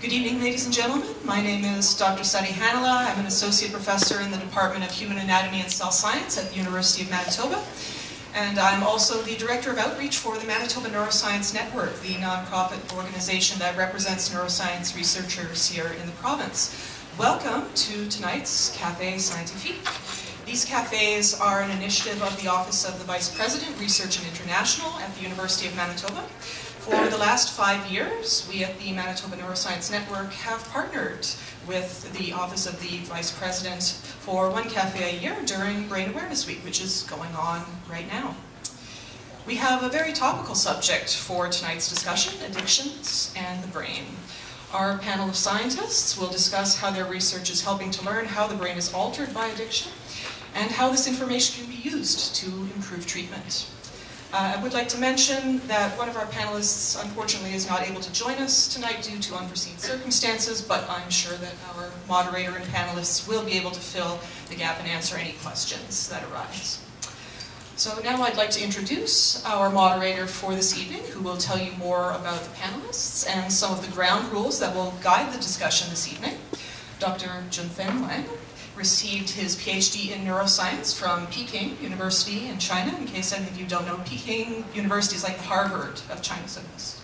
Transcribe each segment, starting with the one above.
Good evening, ladies and gentlemen. My name is Dr. Sunny Hannila. I'm an associate professor in the Department of Human Anatomy and Cell Science at the University of Manitoba. And I'm also the Director of Outreach for the Manitoba Neuroscience Network, the nonprofit organization that represents neuroscience researchers here in the province. Welcome to tonight's Cafe Scientifique. These cafes are an initiative of the Office of the Vice President, Research and International at the University of Manitoba. For the last five years, we at the Manitoba Neuroscience Network have partnered with the Office of the Vice President for one cafe a year during Brain Awareness Week, which is going on right now. We have a very topical subject for tonight's discussion, addictions and the brain. Our panel of scientists will discuss how their research is helping to learn how the brain is altered by addiction and how this information can be used to improve treatment. Uh, I would like to mention that one of our panelists, unfortunately, is not able to join us tonight due to unforeseen circumstances, but I'm sure that our moderator and panelists will be able to fill the gap and answer any questions that arise. So now I'd like to introduce our moderator for this evening, who will tell you more about the panelists and some of the ground rules that will guide the discussion this evening. Dr. Jun-Feng Wang received his PhD in neuroscience from Peking University in China. In case any of you don't know, Peking University is like the Harvard of China studies.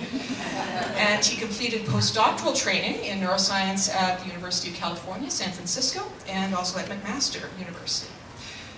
and he completed postdoctoral training in neuroscience at the University of California, San Francisco, and also at McMaster University.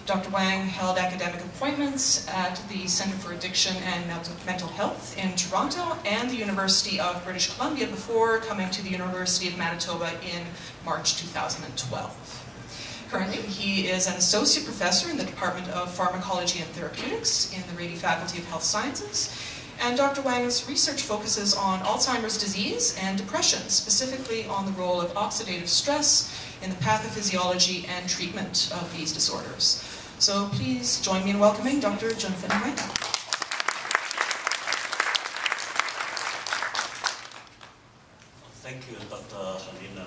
Dr. Wang held academic appointments at the Center for Addiction and Mental Health in Toronto and the University of British Columbia before coming to the University of Manitoba in March 2012. Currently, he is an associate professor in the Department of Pharmacology and Therapeutics in the Rady Faculty of Health Sciences, and Dr. Wang's research focuses on Alzheimer's disease and depression, specifically on the role of oxidative stress in the pathophysiology and treatment of these disorders. So please join me in welcoming Dr. Jun-Feng Wang. Thank you, Dr. Halina.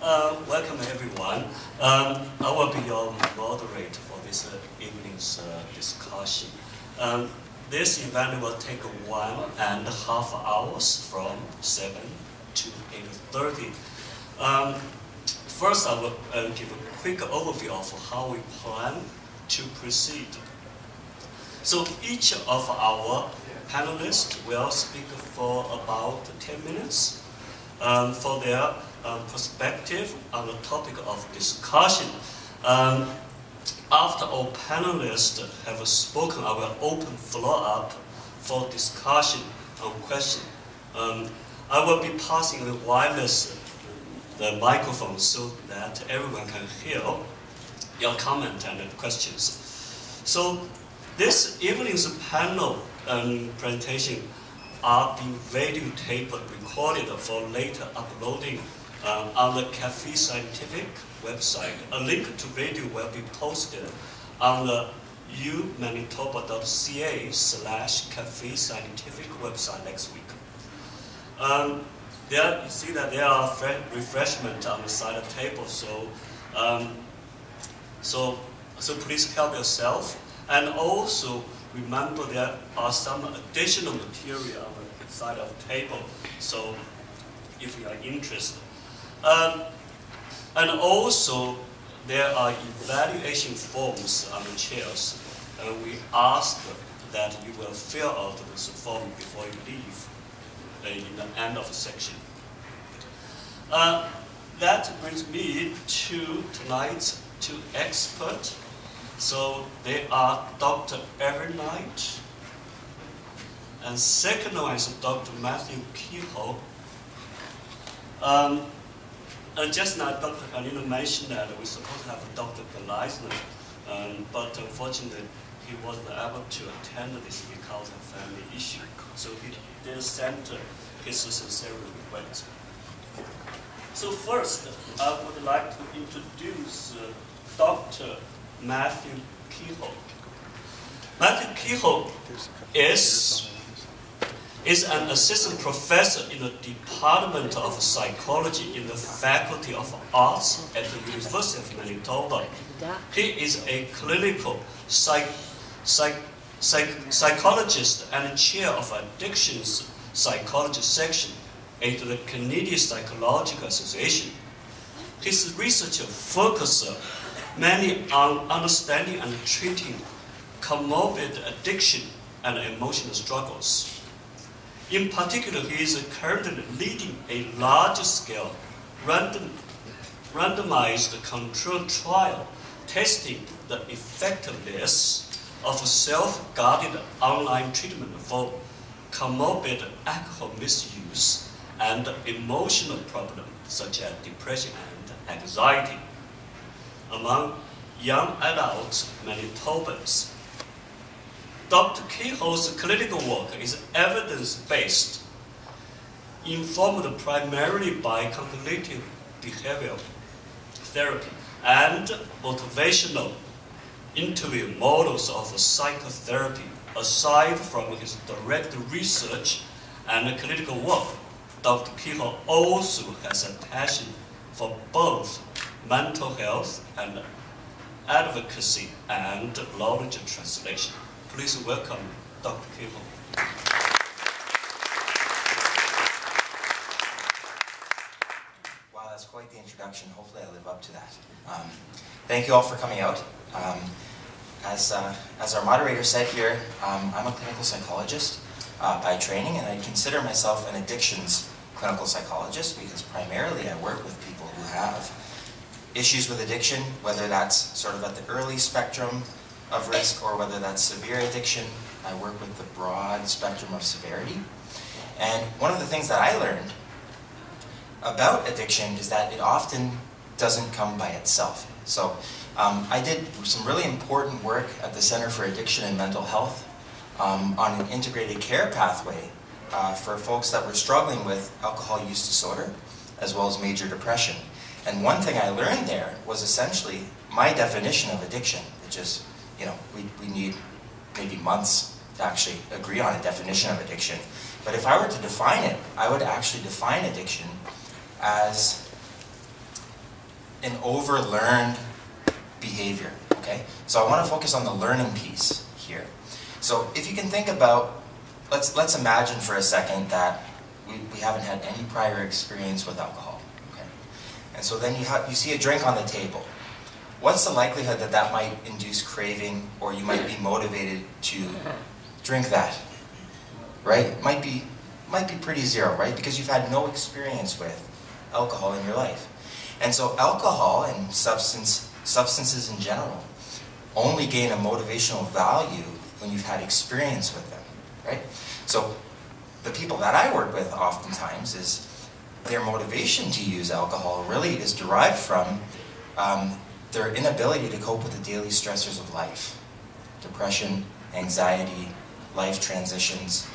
Uh, welcome everyone. Um, I will be your moderator for this uh, evening's uh, discussion. Um, this event will take one and a half hours from 7 to 8.30. Um, first, I will uh, give a quick overview of how we plan to proceed. So each of our panelists will speak for about 10 minutes um, for their um, perspective on the topic of discussion. Um, after our panelists have spoken, I will open floor up for discussion and question. Um, I will be passing the wireless the microphone so that everyone can hear your comment and questions. So this evening's panel um, presentation are being videotaped recorded for later uploading um, on the Cafe Scientifique website. A link to video will be posted on the umanitoba.ca slash cafe scientifique website next week. Um, there, you see that there are refreshments on the side of the table, so um, so, so please help yourself. And also remember there are some additional material on the side of the table. So if you are interested. Um, and also there are evaluation forms on the chairs. And we ask that you will fill out this form before you leave uh, in the end of the section. Uh, that brings me to tonight's two experts. So they are Dr. Erin Knight, and second one is Dr. Matthew Keough. Um, and just now, Dr. Halina mentioned that we're supposed to have Dr. Glazner, um, but unfortunately, he wasn't able to attend this because of family issue. So he did send his sincere request. So first, I would like to introduce uh, Dr. Matthew Keough. Matthew Keough is, is an assistant professor in the Department of Psychology in the Faculty of Arts at the University of Manitoba. He is a clinical psych, psych, psych, psychologist and chair of addictions psychology section at the Canadian Psychological Association. His research focuses mainly are understanding and treating comorbid addiction and emotional struggles. In particular, he is currently leading a large-scale random, randomized controlled trial testing the effectiveness of self-guided online treatment for comorbid alcohol misuse and emotional problems such as depression and anxiety among young adult Manitobans. Dr. Kehill's clinical work is evidence-based, informed primarily by cognitive behavioral therapy and motivational interview models of psychotherapy aside from his direct research and clinical work. Dr. Kehill also has a passion for both mental health and advocacy and knowledge translation. Please welcome Dr. Kehill. Wow, that's quite the introduction. Hopefully I live up to that. Um, thank you all for coming out. Um, as, uh, as our moderator said here, um, I'm a clinical psychologist uh, by training, and I consider myself an addictions clinical psychologist because primarily I work with people who have issues with addiction, whether that's sort of at the early spectrum of risk or whether that's severe addiction. I work with the broad spectrum of severity. And one of the things that I learned about addiction is that it often doesn't come by itself. So um, I did some really important work at the Center for Addiction and Mental Health um, on an integrated care pathway uh, for folks that were struggling with alcohol use disorder as well as major depression. And one thing I learned there was essentially my definition of addiction, which is, you know, we, we need maybe months to actually agree on a definition of addiction. But if I were to define it, I would actually define addiction as an overlearned behavior, okay? So I want to focus on the learning piece here. So if you can think about, let's, let's imagine for a second that we, we haven't had any prior experience with alcohol? And so then you, have, you see a drink on the table. What's the likelihood that that might induce craving or you might be motivated to drink that? Right? Might be, might be pretty zero, right? Because you've had no experience with alcohol in your life. And so alcohol and substance substances in general only gain a motivational value when you've had experience with them, right? So the people that I work with oftentimes is their motivation to use alcohol really is derived from um, their inability to cope with the daily stressors of life. Depression, anxiety, life transitions.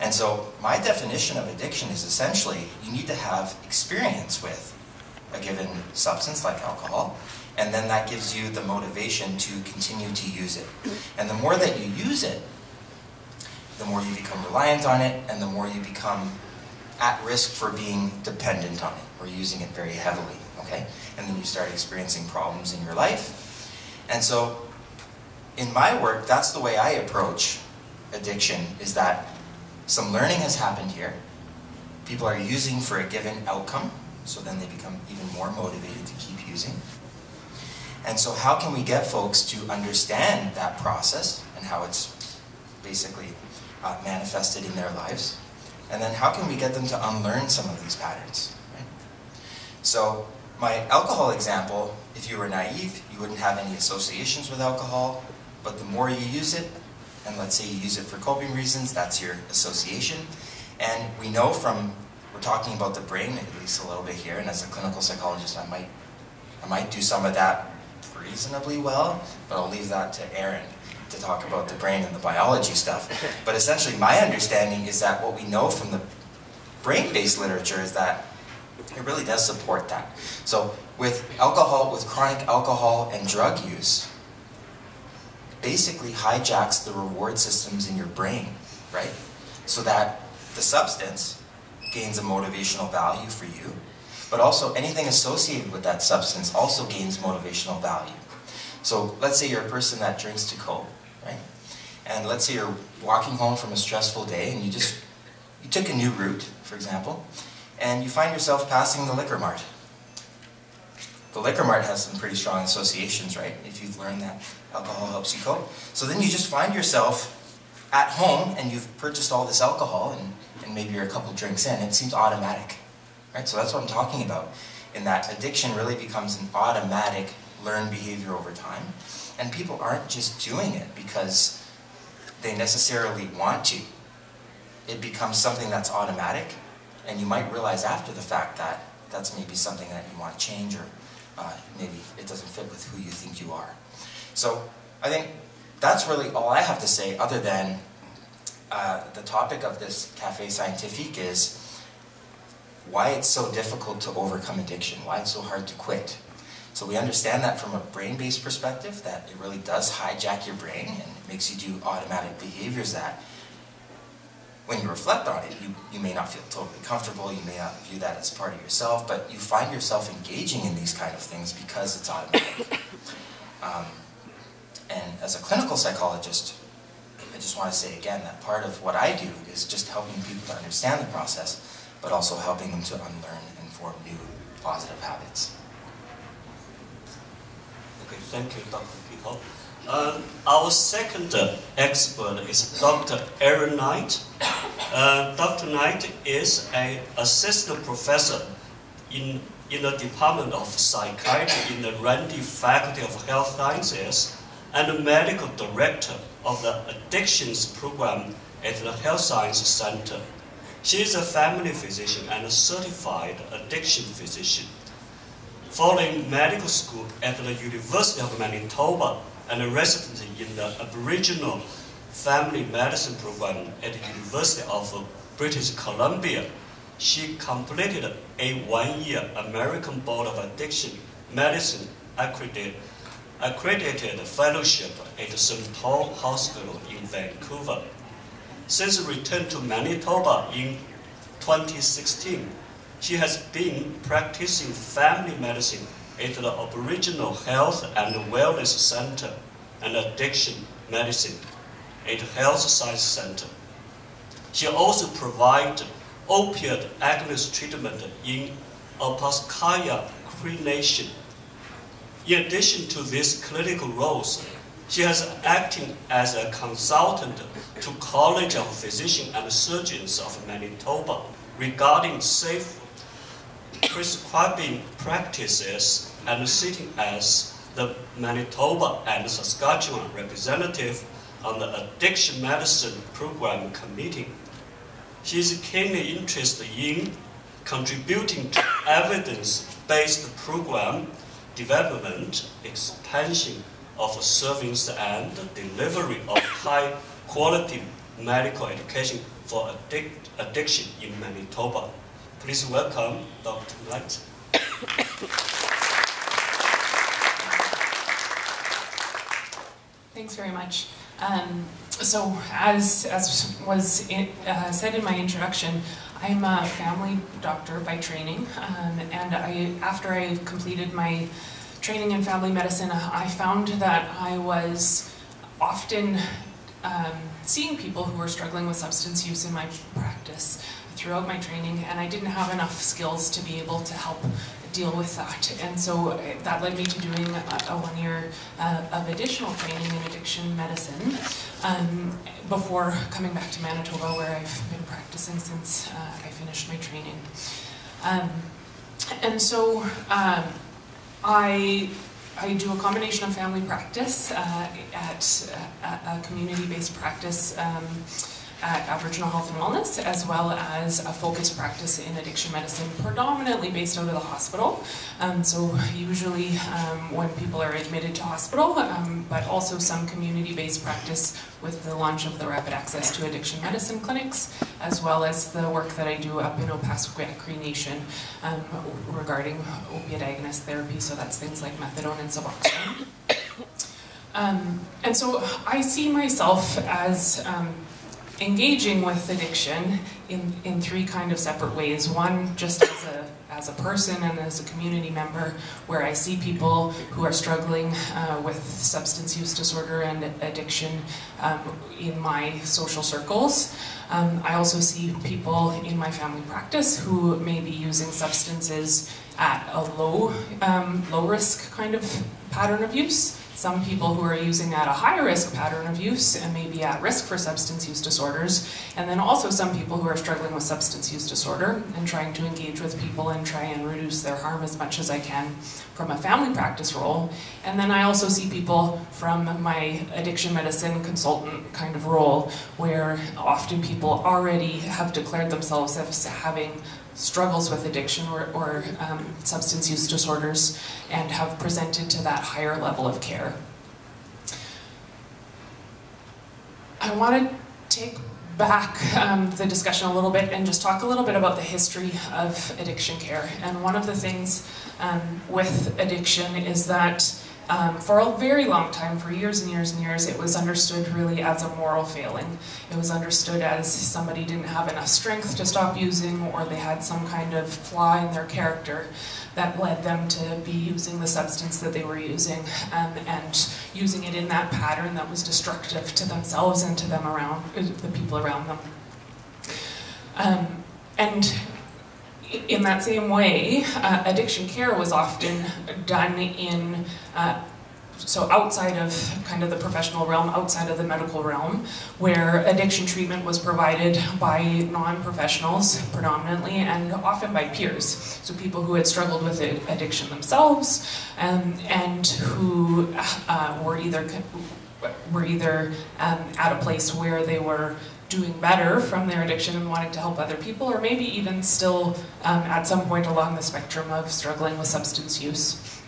And so my definition of addiction is essentially you need to have experience with a given substance like alcohol and then that gives you the motivation to continue to use it. And the more that you use it, the more you become reliant on it, and the more you become at risk for being dependent on it, or using it very heavily, okay? And then you start experiencing problems in your life. And so, in my work, that's the way I approach addiction, is that some learning has happened here. People are using for a given outcome, so then they become even more motivated to keep using. And so how can we get folks to understand that process and how it's basically uh, manifested in their lives? And then how can we get them to unlearn some of these patterns? Right? So my alcohol example, if you were naive, you wouldn't have any associations with alcohol, but the more you use it, and let's say you use it for coping reasons, that's your association. And we know from, we're talking about the brain at least a little bit here, and as a clinical psychologist I might, I might do some of that reasonably well, but I'll leave that to Erin to talk about the brain and the biology stuff. But essentially, my understanding is that what we know from the brain-based literature is that it really does support that. So with alcohol, with chronic alcohol and drug use, basically hijacks the reward systems in your brain, right? So that the substance gains a motivational value for you, but also anything associated with that substance also gains motivational value. So let's say you're a person that drinks to cope, right? And let's say you're walking home from a stressful day and you just, you took a new route, for example, and you find yourself passing the liquor mart. The liquor mart has some pretty strong associations, right? If you've learned that alcohol helps you cope. So then you just find yourself at home and you've purchased all this alcohol and, and maybe you're a couple drinks in. It seems automatic, right? So that's what I'm talking about. In that addiction really becomes an automatic learned behavior over time. And people aren't just doing it because they necessarily want to. It becomes something that's automatic and you might realize after the fact that that's maybe something that you want to change or uh, maybe it doesn't fit with who you think you are. So I think that's really all I have to say other than uh, the topic of this Cafe Scientifique is why it's so difficult to overcome addiction, why it's so hard to quit. So we understand that from a brain-based perspective, that it really does hijack your brain and it makes you do automatic behaviors that when you reflect on it, you, you may not feel totally comfortable, you may not view that as part of yourself, but you find yourself engaging in these kind of things because it's automatic. Um, and as a clinical psychologist, I just want to say again that part of what I do is just helping people to understand the process, but also helping them to unlearn and form new positive habits. Okay, thank you, Dr. Piho. Uh, our second expert is Dr. Erin Knight. Uh, Dr. Knight is an assistant professor in, in the Department of Psychiatry in the Rady Faculty of Health Sciences and the medical director of the Addictions Program at the Health Science Center. She is a family physician and a certified addiction physician. Following medical school at the University of Manitoba and a resident in the Aboriginal Family Medicine Program at the University of British Columbia, she completed a one-year American Board of Addiction Medicine accredited, accredited fellowship at St. Paul Hospital in Vancouver. Since return to Manitoba in 2016, she has been practicing family medicine at the Aboriginal Health and Wellness Center and Addiction Medicine at Health Science Center. She also provides opiate agonist treatment in Opaskwayak Cree Nation. In addition to these clinical roles, she has acted as a consultant to College of Physicians and Surgeons of Manitoba regarding safe prescribing practices and sitting as the Manitoba and Saskatchewan representative on the Addiction Medicine Program Committee. She is keenly interested in contributing to evidence-based program development, expansion of service and delivery of high-quality medical education for addic addiction in Manitoba. Please welcome Dr. Knight. Thanks very much. Um, so, as, as was in, uh, said in my introduction, I'm a family doctor by training, um, and I, after I completed my training in family medicine, I found that I was often um, seeing people who were struggling with substance use in my practice throughout my training, and I didn't have enough skills to be able to help deal with that. And so uh, that led me to doing a, a one year uh, of additional training in addiction medicine um, before coming back to Manitoba, where I've been practicing since uh, I finished my training. Um, and so um, I I do a combination of family practice uh, at a, a community-based practice um, at Aboriginal Health and Wellness, as well as a focused practice in addiction medicine, predominantly based out of the hospital. Um, so usually um, when people are admitted to hospital, um, but also some community-based practice with the launch of the rapid access to addiction medicine clinics, as well as the work that I do up in Opaskwayak Cree Nation um, regarding opiate agonist therapy. So that's things like methadone and Suboxone. Um, and so I see myself as um, engaging with addiction in, in three kind of separate ways. One, just as a, as a person and as a community member, where I see people who are struggling uh, with substance use disorder and addiction um, in my social circles. Um, I also see people in my family practice who may be using substances at a low, um, low risk kind of pattern of use some people who are using at a high risk pattern of use and may be at risk for substance use disorders, and then also some people who are struggling with substance use disorder and trying to engage with people and try and reduce their harm as much as I can from a family practice role. And then I also see people from my addiction medicine consultant kind of role, where often people already have declared themselves as having struggles with addiction or, or um, substance use disorders and have presented to that higher level of care. I want to take back um, the discussion a little bit and just talk a little bit about the history of addiction care. And one of the things um, with addiction is that um, for a very long time, for years and years and years, it was understood really as a moral failing. It was understood as somebody didn't have enough strength to stop using or they had some kind of flaw in their character that led them to be using the substance that they were using um, and using it in that pattern that was destructive to themselves and to them around, the people around them. Um, and in that same way, uh, addiction care was often done in uh, so outside of kind of the professional realm, outside of the medical realm, where addiction treatment was provided by non-professionals predominantly and often by peers. So people who had struggled with addiction themselves um, and who uh, were either were either um, at a place where they were doing better from their addiction and wanting to help other people, or maybe even still um, at some point along the spectrum of struggling with substance use.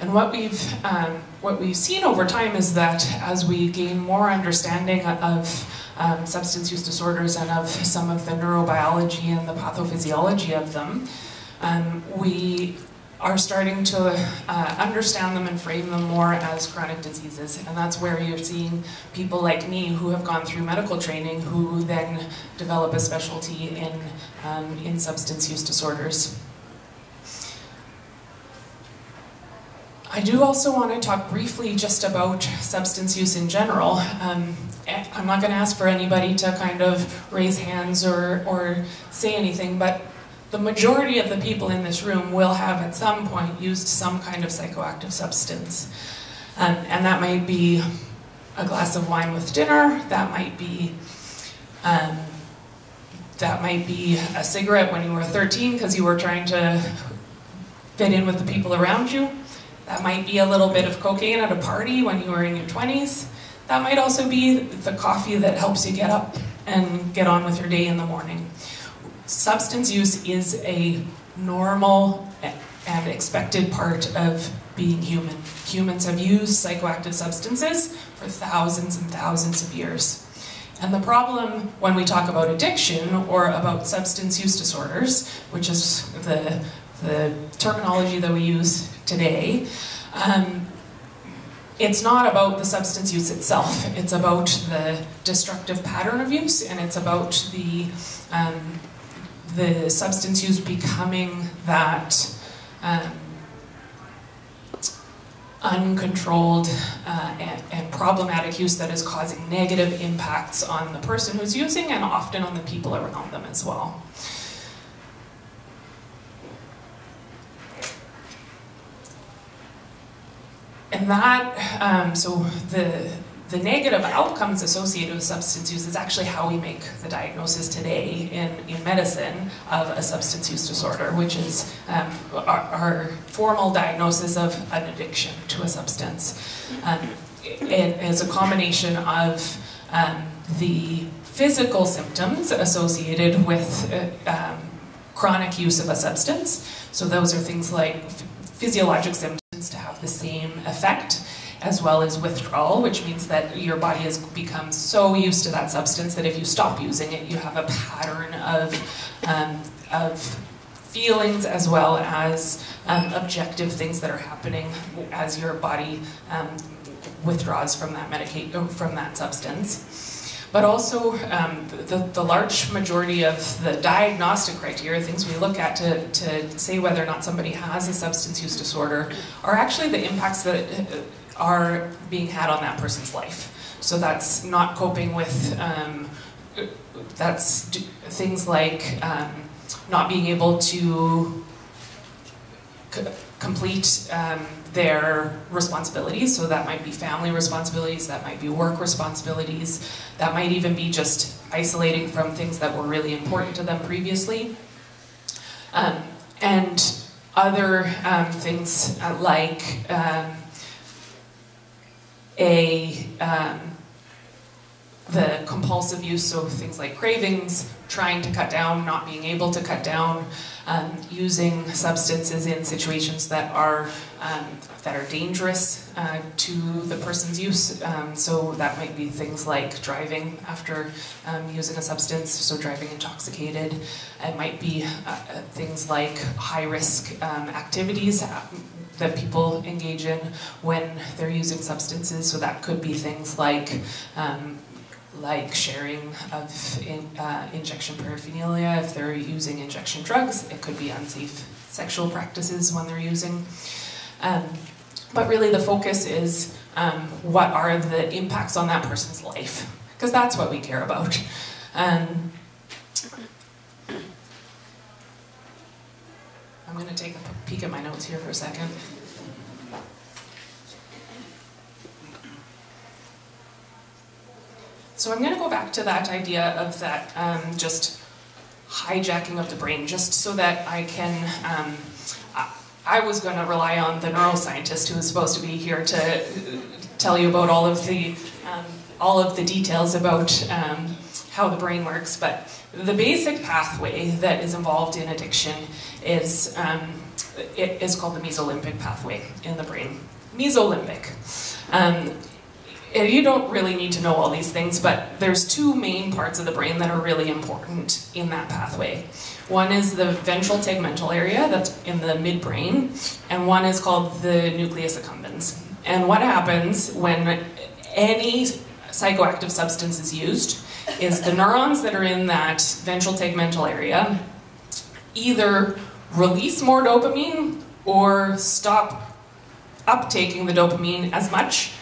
And what we've um, what we've seen over time is that as we gain more understanding of um, substance use disorders and of some of the neurobiology and the pathophysiology of them, um, we are starting to uh, understand them and frame them more as chronic diseases. And that's where you're seeing people like me who have gone through medical training who then develop a specialty in, um, in substance use disorders. I do also want to talk briefly just about substance use in general. Um, eh, I'm not going to ask for anybody to kind of raise hands or, or say anything, but the majority of the people in this room will have at some point used some kind of psychoactive substance. Um, and that might be a glass of wine with dinner, that might be um, that might be a cigarette when you were 13 because you were trying to fit in with the people around you. That might be a little bit of cocaine at a party when you were in your 20s. That might also be the coffee that helps you get up and get on with your day in the morning substance use is a normal and expected part of being human. Humans have used psychoactive substances for thousands and thousands of years. And the problem when we talk about addiction or about substance use disorders, which is the, the terminology that we use today, um, it's not about the substance use itself. It's about the destructive pattern of use, and it's about the um, the substance use becoming that um, uncontrolled uh, and, and, problematic use that is causing negative impacts on the person who's using and often on the people around them as well. And that, um, so the the negative outcomes associated with substance use is actually how we make the diagnosis today in, in medicine of a substance use disorder, which is um, our, our, formal diagnosis of an addiction to a substance. Um, it is a combination of um, the physical symptoms associated with uh, um, chronic use of a substance. So those are things like physiologic symptoms to have the same effect as well as withdrawal, which means that your body has become so used to that substance that if you stop using it, you have a pattern of, um, of feelings as well as um, objective things that are happening as your body um, withdraws from that medicate from that substance. but also um, the, the large majority of the diagnostic criteria, things we look at to, to say whether or not somebody has a substance use disorder, are actually the impacts that are being had on that person's life. So that's not coping with, um, that's things like um, not being able to complete um, their responsibilities. So that might be family responsibilities, that might be work responsibilities, that might even be just isolating from things that were really important to them previously. Um, and other um, things uh, like um, a um, the compulsive use, so things like cravings, trying to cut down, not being able to cut down, um, using substances in situations that are um, that are dangerous uh, to the person's use. Um, so that might be things like driving after um, using a substance, so driving intoxicated. It might be uh, things like high risk um, activities uh, that people engage in when they're using substances. So that could be things like um, like sharing of in, uh, injection paraphernalia if they're using injection drugs. It could be unsafe sexual practices when they're using. Um, but really, the focus is um, what are the impacts on that person's life, because that's what we care about. Um, I'm going to take a peek at my notes here for a second. So I'm going to go back to that idea of that um, just hijacking of the brain, just so that I can. Um, I, was going to rely on the neuroscientist who was supposed to be here to tell you about all of the um, all of the details about um, how the brain works, but the basic pathway that is involved in addiction is um, it is called the mesolimbic pathway in the brain. Mesolimbic. Um, you don't really need to know all these things, but there's two main parts of the brain that are really important in that pathway. One is the ventral tegmental area that's in the midbrain, and one is called the nucleus accumbens. And what happens when any psychoactive substance is used is the neurons that are in that ventral tegmental area either release more dopamine or stop uptaking the dopamine as much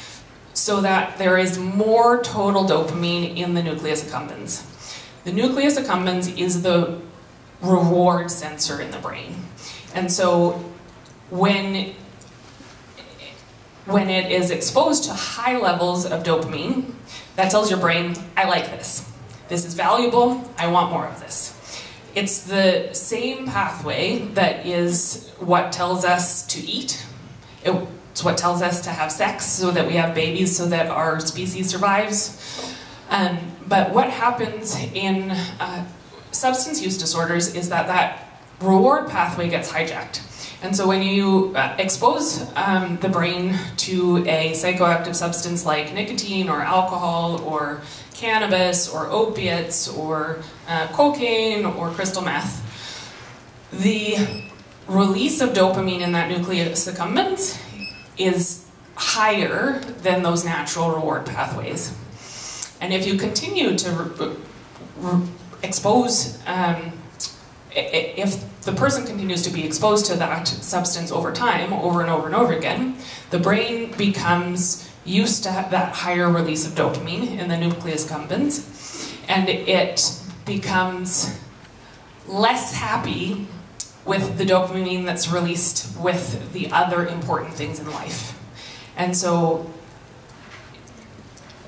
so that there is more total dopamine in the nucleus accumbens. The nucleus accumbens is the reward sensor in the brain. And so when when it is exposed to high levels of dopamine, that tells your brain, I like this. This is valuable, I want more of this. It's the same pathway that is what tells us to eat. It's what tells us to have sex so that we have babies so that our species survives. Um, but what happens in uh, substance use disorders is that that reward pathway gets hijacked. And so when you uh, expose um, the brain to a psychoactive substance like nicotine or alcohol or cannabis or opiates or uh, cocaine or crystal meth, the release of dopamine in that nucleus accumbens is higher than those natural reward pathways. And if you continue to expose, um, if the person continues to be exposed to that substance over time, over and over and over again, the brain becomes used to that higher release of dopamine in the nucleus accumbens, and it becomes less happy with the dopamine that's released with the other important things in life. And so,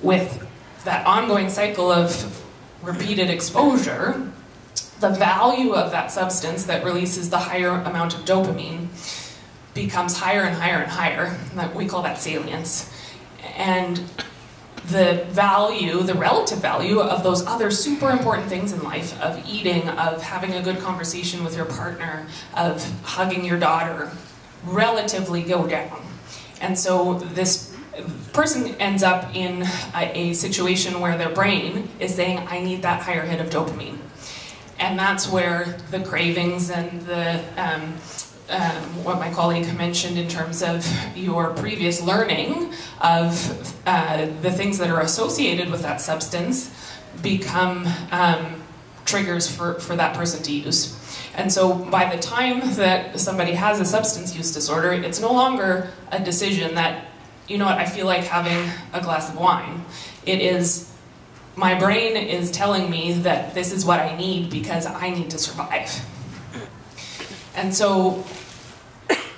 with that ongoing cycle of repeated exposure, the value of that substance that releases the higher amount of dopamine becomes higher and higher and higher. We call that salience. And the value, the relative value of those other super important things in life of eating, of having a good conversation with your partner, of hugging your daughter, relatively go down. And so this person ends up in a, a situation where their brain is saying, I need that higher hit of dopamine. And that's where the cravings and the um, um, what my colleague mentioned in terms of your previous learning of uh, the things that are associated with that substance become um, triggers for, for that person to use. And so by the time that somebody has a substance use disorder, it's no longer a decision that, you know what, I feel like having a glass of wine. It is, my brain is telling me that this is what I need because I need to survive. And so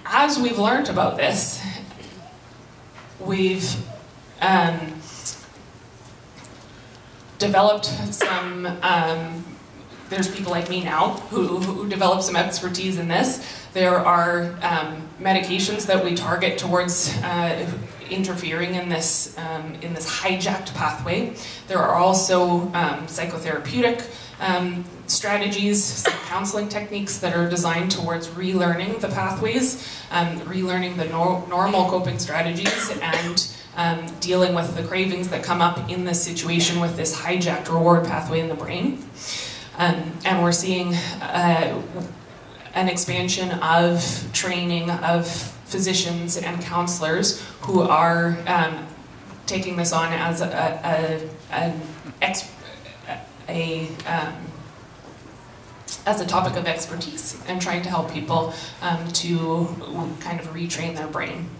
as we've learned about this, we've um, developed some um, there's people like me now who, who develop some expertise in this. There are um, medications that we target towards uh, interfering in this um, in this hijacked pathway. There are also um, psychotherapeutic um, strategies, counseling techniques that are designed towards relearning the pathways, um, relearning the normal coping strategies, and um, dealing with the cravings that come up in this situation with this hijacked reward pathway in the brain. Um, and we're seeing uh, an expansion of training of physicians and counselors who are um, taking this on as a, a, an ex, a um, as a topic of expertise and trying to help people um, to kind of retrain their brain.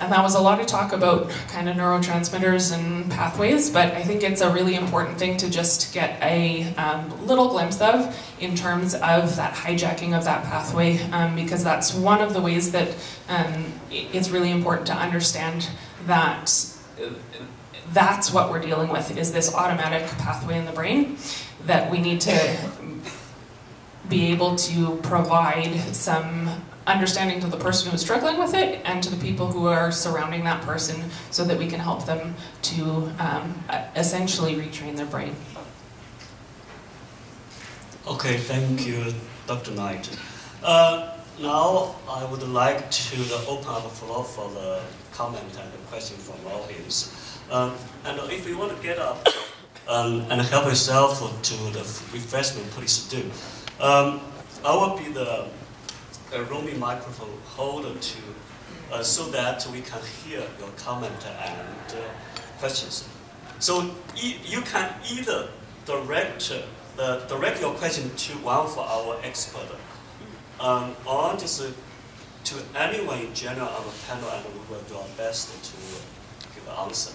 And that was a lot of talk about kind of neurotransmitters and pathways, but I think it's a really important thing to just get a um, little glimpse of in terms of that hijacking of that pathway, um, because that's one of the ways that um, it's really important to understand that that's what we're dealing with is this automatic pathway in the brain that we need to be able to provide some understanding to the person who's struggling with it and to the people who are surrounding that person so that we can help them to um, essentially retrain their brain. Okay, thank you, Dr. Knight. Uh, now I would like to open up the floor for the comment and the question from the audience. Um, and if you want to get up um, and help yourself to the refreshment, please do. Um, I will be the a roaming microphone holder to, uh, so that we can hear your comment and uh, questions. So e you can either direct, uh, direct your question to one of our expert, um, or just uh, to anyone in general on the panel, and we will do our best to give an answer.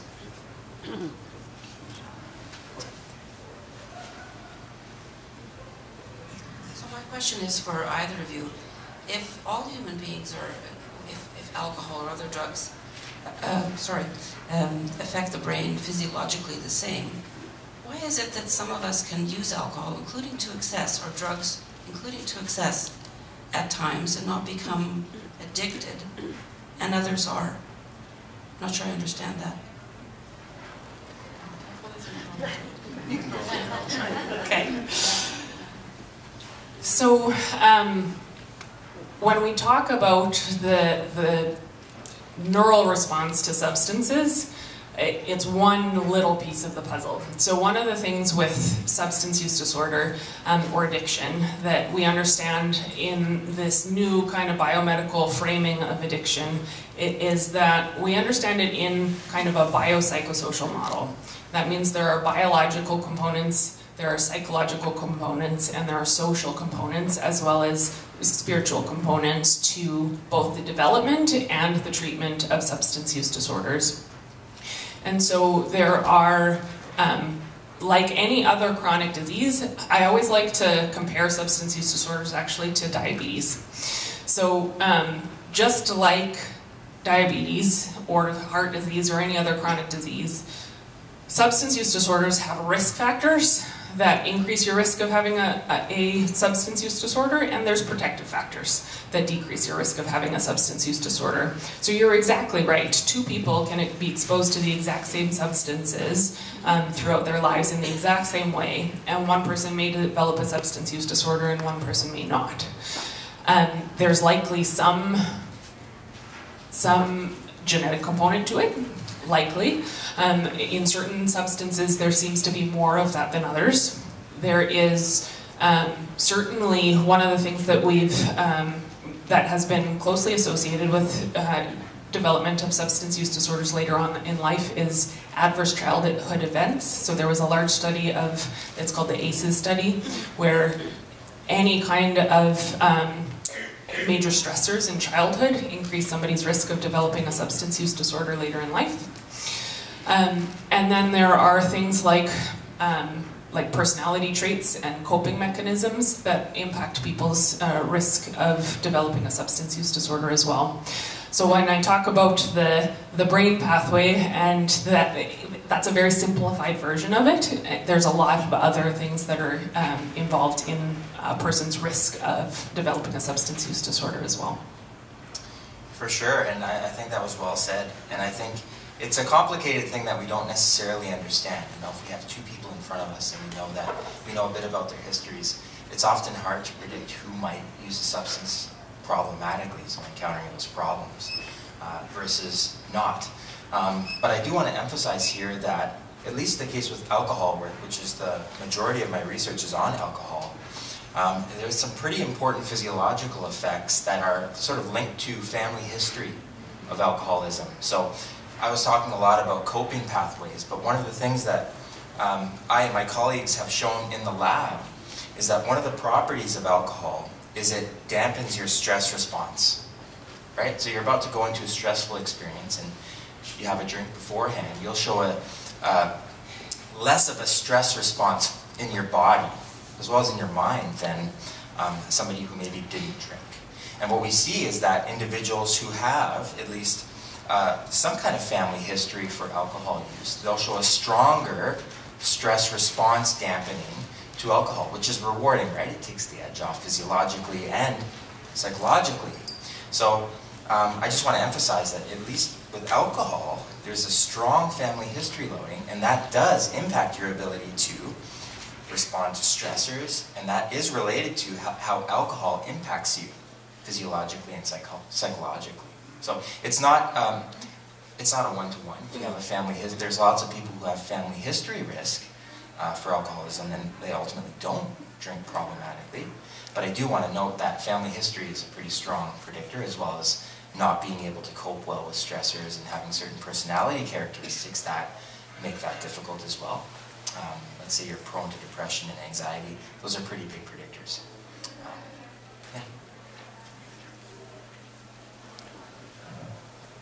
So my question is for either of you if all human beings are, if, if alcohol or other drugs, uh, sorry, um, affect the brain physiologically the same, why is it that some of us can use alcohol, including to excess, or drugs, including to excess, at times, and not become addicted, and others are? I'm not sure I understand that. Okay. So, um, when we talk about the, the neural response to substances, it's one little piece of the puzzle. So one of the things with substance use disorder um, or addiction that we understand in this new kind of biomedical framing of addiction is that we understand it in kind of a biopsychosocial model. That means there are biological components, there are psychological components, and there are social components, as well as spiritual components to both the development and the treatment of substance use disorders. And so there are, um, like any other chronic disease, I always like to compare substance use disorders actually to diabetes. So um, just like diabetes or heart disease or any other chronic disease, substance use disorders have risk factors that increase your risk of having a, a, substance use disorder, and there's protective factors that decrease your risk of having a substance use disorder. So you're exactly right. Two people can be exposed to the exact same substances um, throughout their lives in the exact same way, and one person may develop a substance use disorder and one person may not. Um, there's likely some some genetic component to it, likely. Um, in certain substances, there seems to be more of that than others. There is um, certainly one of the things that we've um, that has been closely associated with uh, development of substance use disorders later on in life is adverse childhood events. So there was a large study of, it's called the ACEs study, where any kind of um, major stressors in childhood increase somebody's risk of developing a substance use disorder later in life. Um, and then there are things like um, like personality traits and coping mechanisms that impact people's uh, risk of developing a substance use disorder as well. So when I talk about the the brain pathway and that that's a very simplified version of it, there's a lot of other things that are um, involved in a person's risk of developing a substance use disorder as well. For sure, and I, I think that was well said. And I think it's a complicated thing that we don't necessarily understand. You know, if we have two people in front of us and we know that we know a bit about their histories, it's often hard to predict who might use a substance problematically, so encountering those problems, uh, versus not. Um, but I do want to emphasize here that, at least the case with alcohol, which is the majority of my research is on alcohol, um, there's some pretty important physiological effects that are sort of linked to family history of alcoholism. So I was talking a lot about coping pathways, but one of the things that um, I and my colleagues have shown in the lab is that one of the properties of alcohol is it dampens your stress response. Right? So you're about to go into a stressful experience and you have a drink beforehand, you'll show a, uh, less of a stress response in your body, as well as in your mind, than um, somebody who maybe didn't drink. And what we see is that individuals who have, at least uh, some kind of family history for alcohol use, they'll show a stronger stress response dampening to alcohol, which is rewarding, right? It takes the edge off physiologically and psychologically. So um, I just want to emphasize that at least with alcohol, there's a strong family history loading, and that does impact your ability to respond to stressors, and that is related to how, alcohol impacts you physiologically and psycho psychologically. So it's not um, it's not a one-to-one. -one. You have a family history. There's lots of people who have family history risk uh, for alcoholism, and they ultimately don't drink problematically. But I do want to note that family history is a pretty strong predictor, as well as not being able to cope well with stressors and having certain personality characteristics that make that difficult as well. Um, let's say you're prone to depression and anxiety. Those are pretty big predictors.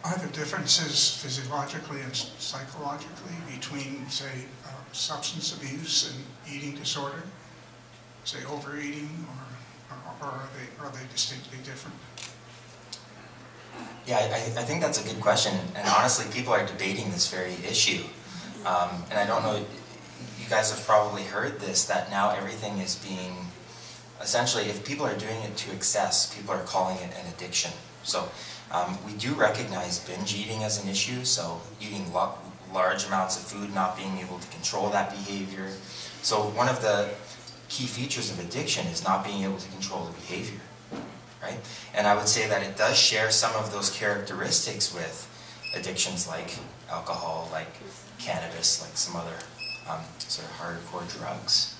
Are there differences physiologically and psychologically between, say, uh, substance abuse and eating disorder? Say, overeating, or, or, or are, they, are they distinctly different? Yeah, I, I, think that's a good question. And honestly, people are debating this very issue. Um, and I don't know, guys have probably heard this, that now everything is being, essentially, if people are doing it to excess, people are calling it an addiction. So um, we do recognize binge eating as an issue, so eating large amounts of food, not being able to control that behavior. So one of the key features of addiction is not being able to control the behavior, right? And I would say that it does share some of those characteristics with addictions like alcohol, like cannabis, like some other um, sort of hardcore drugs.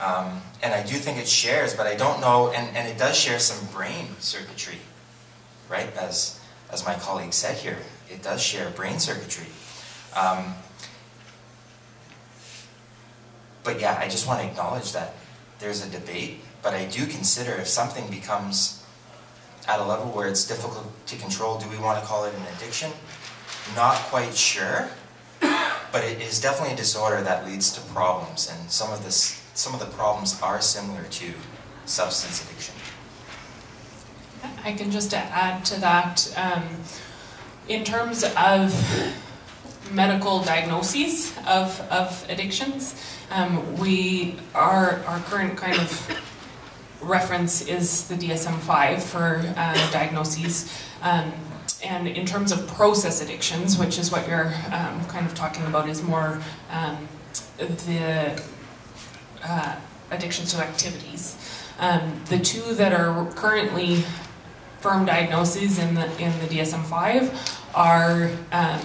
Um, and I do think it shares, but I don't know, and, and it does share some brain circuitry right? As, as my colleague said here, it does share brain circuitry. Um, but yeah, I just want to acknowledge that there's a debate, but I do consider if something becomes at a level where it's difficult to control, do we want to call it an addiction? Not quite sure, but it is definitely a disorder that leads to problems, and some of this, some of the problems are similar to substance addiction. I can just add to that. Um, in terms of medical diagnoses of, of addictions, um, we our our current kind of reference is the DSM-5 for uh, diagnoses. Um, and in terms of process addictions, which is what you're um, kind of talking about, is more um, the uh, addictions to activities. Um, the two that are currently firm diagnoses in the in the DSM-5 are um,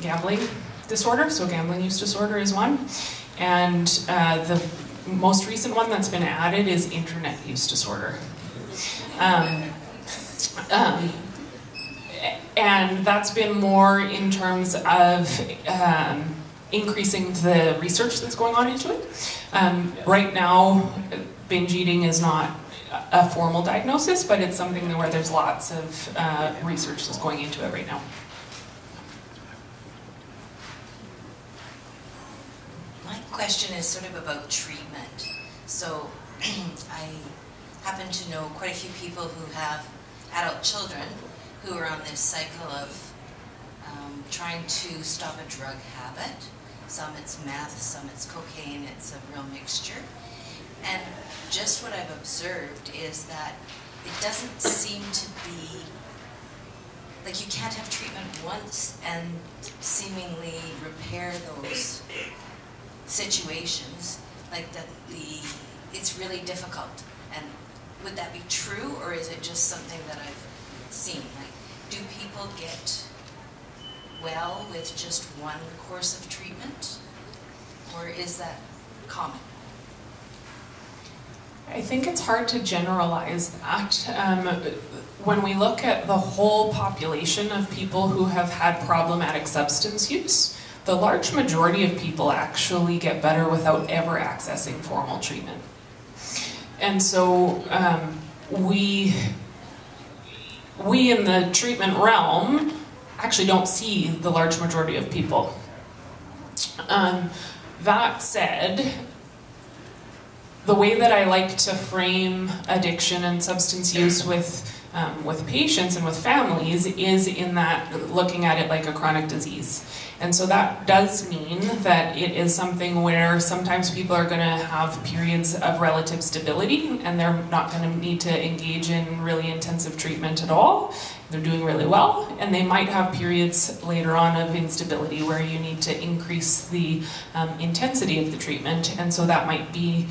gambling disorder, so gambling use disorder is one, and uh, the most recent one that's been added is internet use disorder. And that's been more in terms of um, increasing the research that's going on into it. Um, right now, binge eating is not a formal diagnosis, but it's something where there's lots of uh, research that's going into it right now. My question is sort of about treatment. So I happen to know quite a few people who have adult children who are on this cycle of um, trying to stop a drug habit. Some it's meth, some it's cocaine, it's a real mixture. And just what I've observed is that it doesn't seem to be, like you can't have treatment once and seemingly repair those situations. Like that the, it's really difficult. And would that be true or is it just something that I've seen? Do people get well with just one course of treatment? Or is that common? I think it's hard to generalize that. Um, when we look at the whole population of people who have had problematic substance use, the large majority of people actually get better without ever accessing formal treatment. And so um, we, we in the treatment realm actually don't see the large majority of people. Um, that said, the way that I like to frame addiction and substance use with um, with patients and with families is in that looking at it like a chronic disease. And so that does mean that it is something where sometimes people are going to have periods of relative stability and they're not going to need to engage in really intensive treatment at all. They're doing really well. And they might have periods later on of instability where you need to increase the um, intensity of the treatment. And so that might be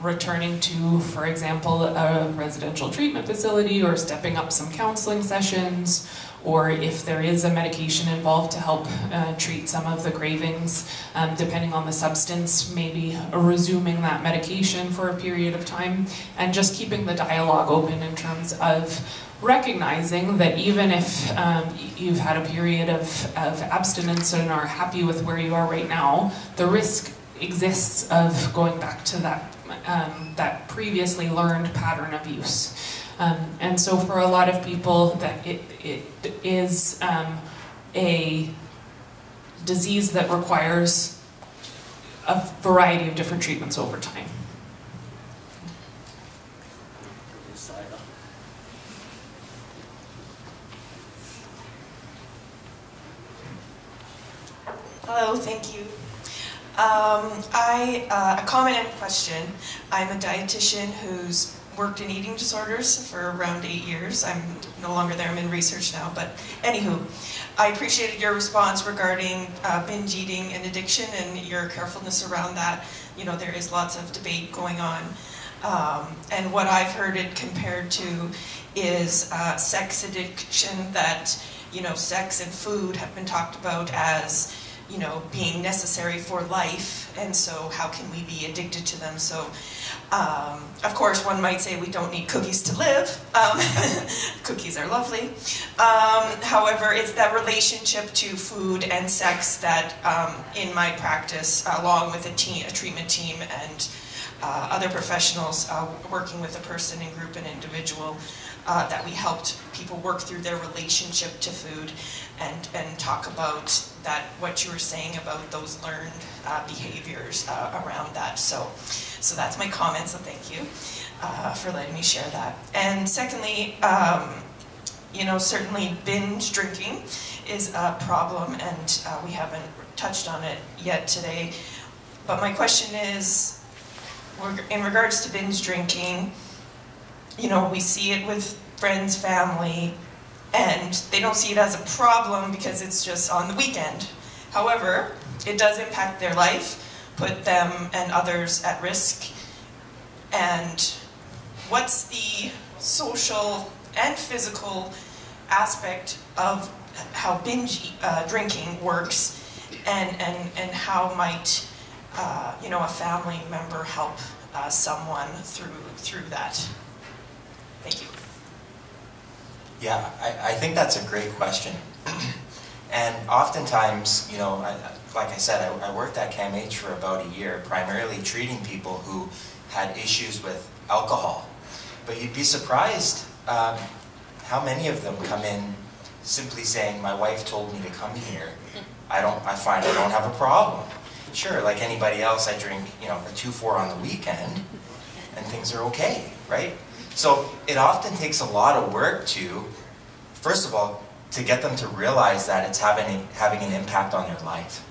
returning to, for example, a residential treatment facility or stepping up some counseling sessions, or if there is a medication involved to help uh, treat some of the cravings, um, depending on the substance, maybe resuming that medication for a period of time, and just keeping the dialogue open in terms of recognizing that even if um, you've had a period of, of abstinence and are happy with where you are right now, the risk exists of going back to that um, that previously learned pattern of use. Um, and so for a lot of people that it, it is um, a disease that requires a variety of different treatments over time. Hello, thank you. Um, I, uh, a comment and a question. I'm a dietitian who's worked in eating disorders for around eight years. I'm no longer there, I'm in research now, but anywho, I appreciated your response regarding uh, binge eating and addiction and your carefulness around that. You know, there is lots of debate going on. Um, and what I've heard it compared to is uh, sex addiction that, you know, sex and food have been talked about as you know, being necessary for life, and so how can we be addicted to them? So, um, of course, one might say we don't need cookies to live. Um, cookies are lovely. Um, however, it's that relationship to food and sex that, um, in my practice, along with a team, a treatment team, and uh, other professionals uh, working with a person in group and individual, uh, that we helped people work through their relationship to food and, and talk about that, what you were saying about those learned uh, behaviors uh, around that. So, so that's my comment, so thank you uh, for letting me share that. And secondly, um, you know, certainly binge drinking is a problem and uh, we haven't touched on it yet today. But my question is, in regards to binge drinking, you know, we see it with friends, family, and they don't see it as a problem because it's just on the weekend. However, it does impact their life, put them and others at risk. And what's the social and physical aspect of how binge uh, drinking works and, and, and how might uh, you know, a family member help uh, someone through, through that? Thank you. Yeah, I, I think that's a great question. and oftentimes, you know, I, like I said, I, I worked at CAMH for about a year, primarily treating people who had issues with alcohol. But you'd be surprised um, how many of them come in simply saying, my wife told me to come here. I don't, I find I don't have a problem. Sure, like anybody else, I drink, you know, a 2-4 on the weekend, and things are okay, right? So it often takes a lot of work to, first of all, to get them to realize that it's having, having an impact on their life.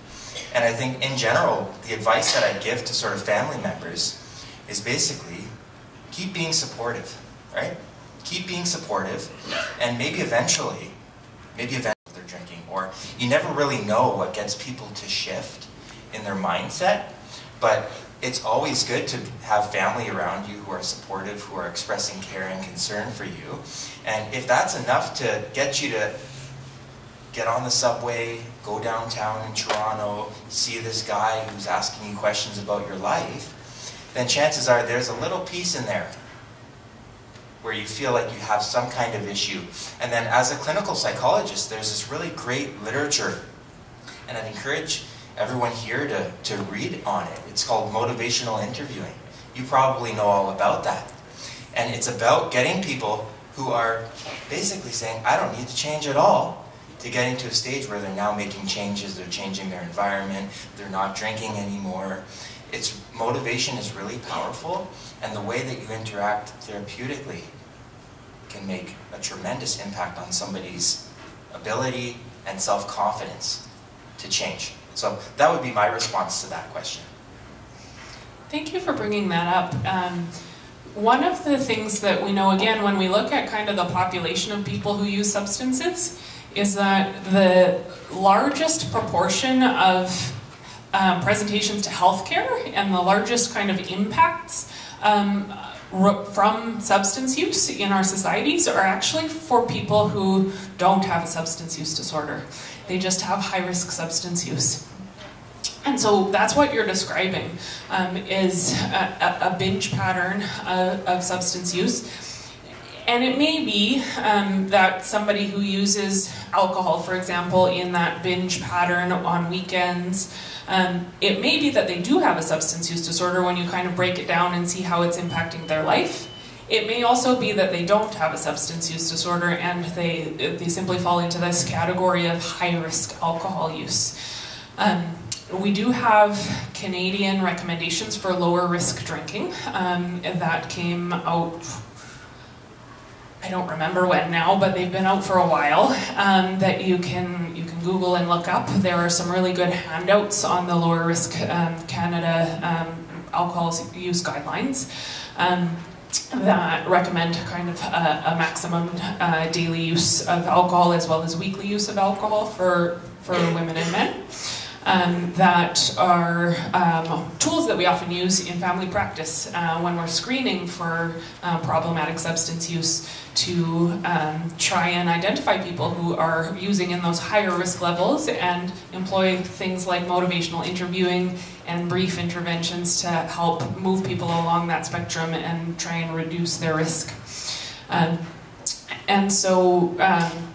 And I think in general, the advice that I give to sort of family members is basically keep being supportive, right? Keep being supportive, and maybe eventually, maybe eventually they're drinking, or you never really know what gets people to shift in their mindset, but it's always good to have family around you who are supportive, who are expressing care and concern for you. And if that's enough to get you to get on the subway, go downtown in Toronto, see this guy who's asking you questions about your life, then chances are there's a little piece in there where you feel like you have some kind of issue. And then as a clinical psychologist, there's this really great literature. And I'd encourage everyone here to, to read on it. It's called motivational interviewing. You probably know all about that. And it's about getting people who are basically saying, I don't need to change at all, to getting to a stage where they're now making changes, they're changing their environment, they're not drinking anymore. It's motivation is really powerful, and the way that you interact therapeutically can make a tremendous impact on somebody's ability and self-confidence to change. So that would be my response to that question. Thank you for bringing that up. Um, one of the things that we know, again, when we look at kind of the population of people who use substances, is that the largest proportion of um, presentations to healthcare and the largest kind of impacts um, from substance use in our societies are actually for people who don't have a substance use disorder. They just have high risk substance use. And so that's what you're describing um, is a, a, binge pattern of, substance use. And it may be um, that somebody who uses alcohol, for example, in that binge pattern on weekends, um, it may be that they do have a substance use disorder when you kind of break it down and see how it's impacting their life. It may also be that they don't have a substance use disorder and they, they simply fall into this category of high risk alcohol use. Um, we do have Canadian recommendations for lower risk drinking um, that came out I don't remember when now, but they've been out for a while. Um, that you can you can Google and look up. There are some really good handouts on the lower risk um, Canada um, alcohol use guidelines um, that recommend kind of a, a maximum uh, daily use of alcohol as well as weekly use of alcohol for for women and men um, that are um, tools that we often use in family practice uh, when we're screening for uh, problematic substance use to um, try and identify people who are using in those higher risk levels and employ things like motivational interviewing and brief interventions to help move people along that spectrum and try and reduce their risk. Um, and so um,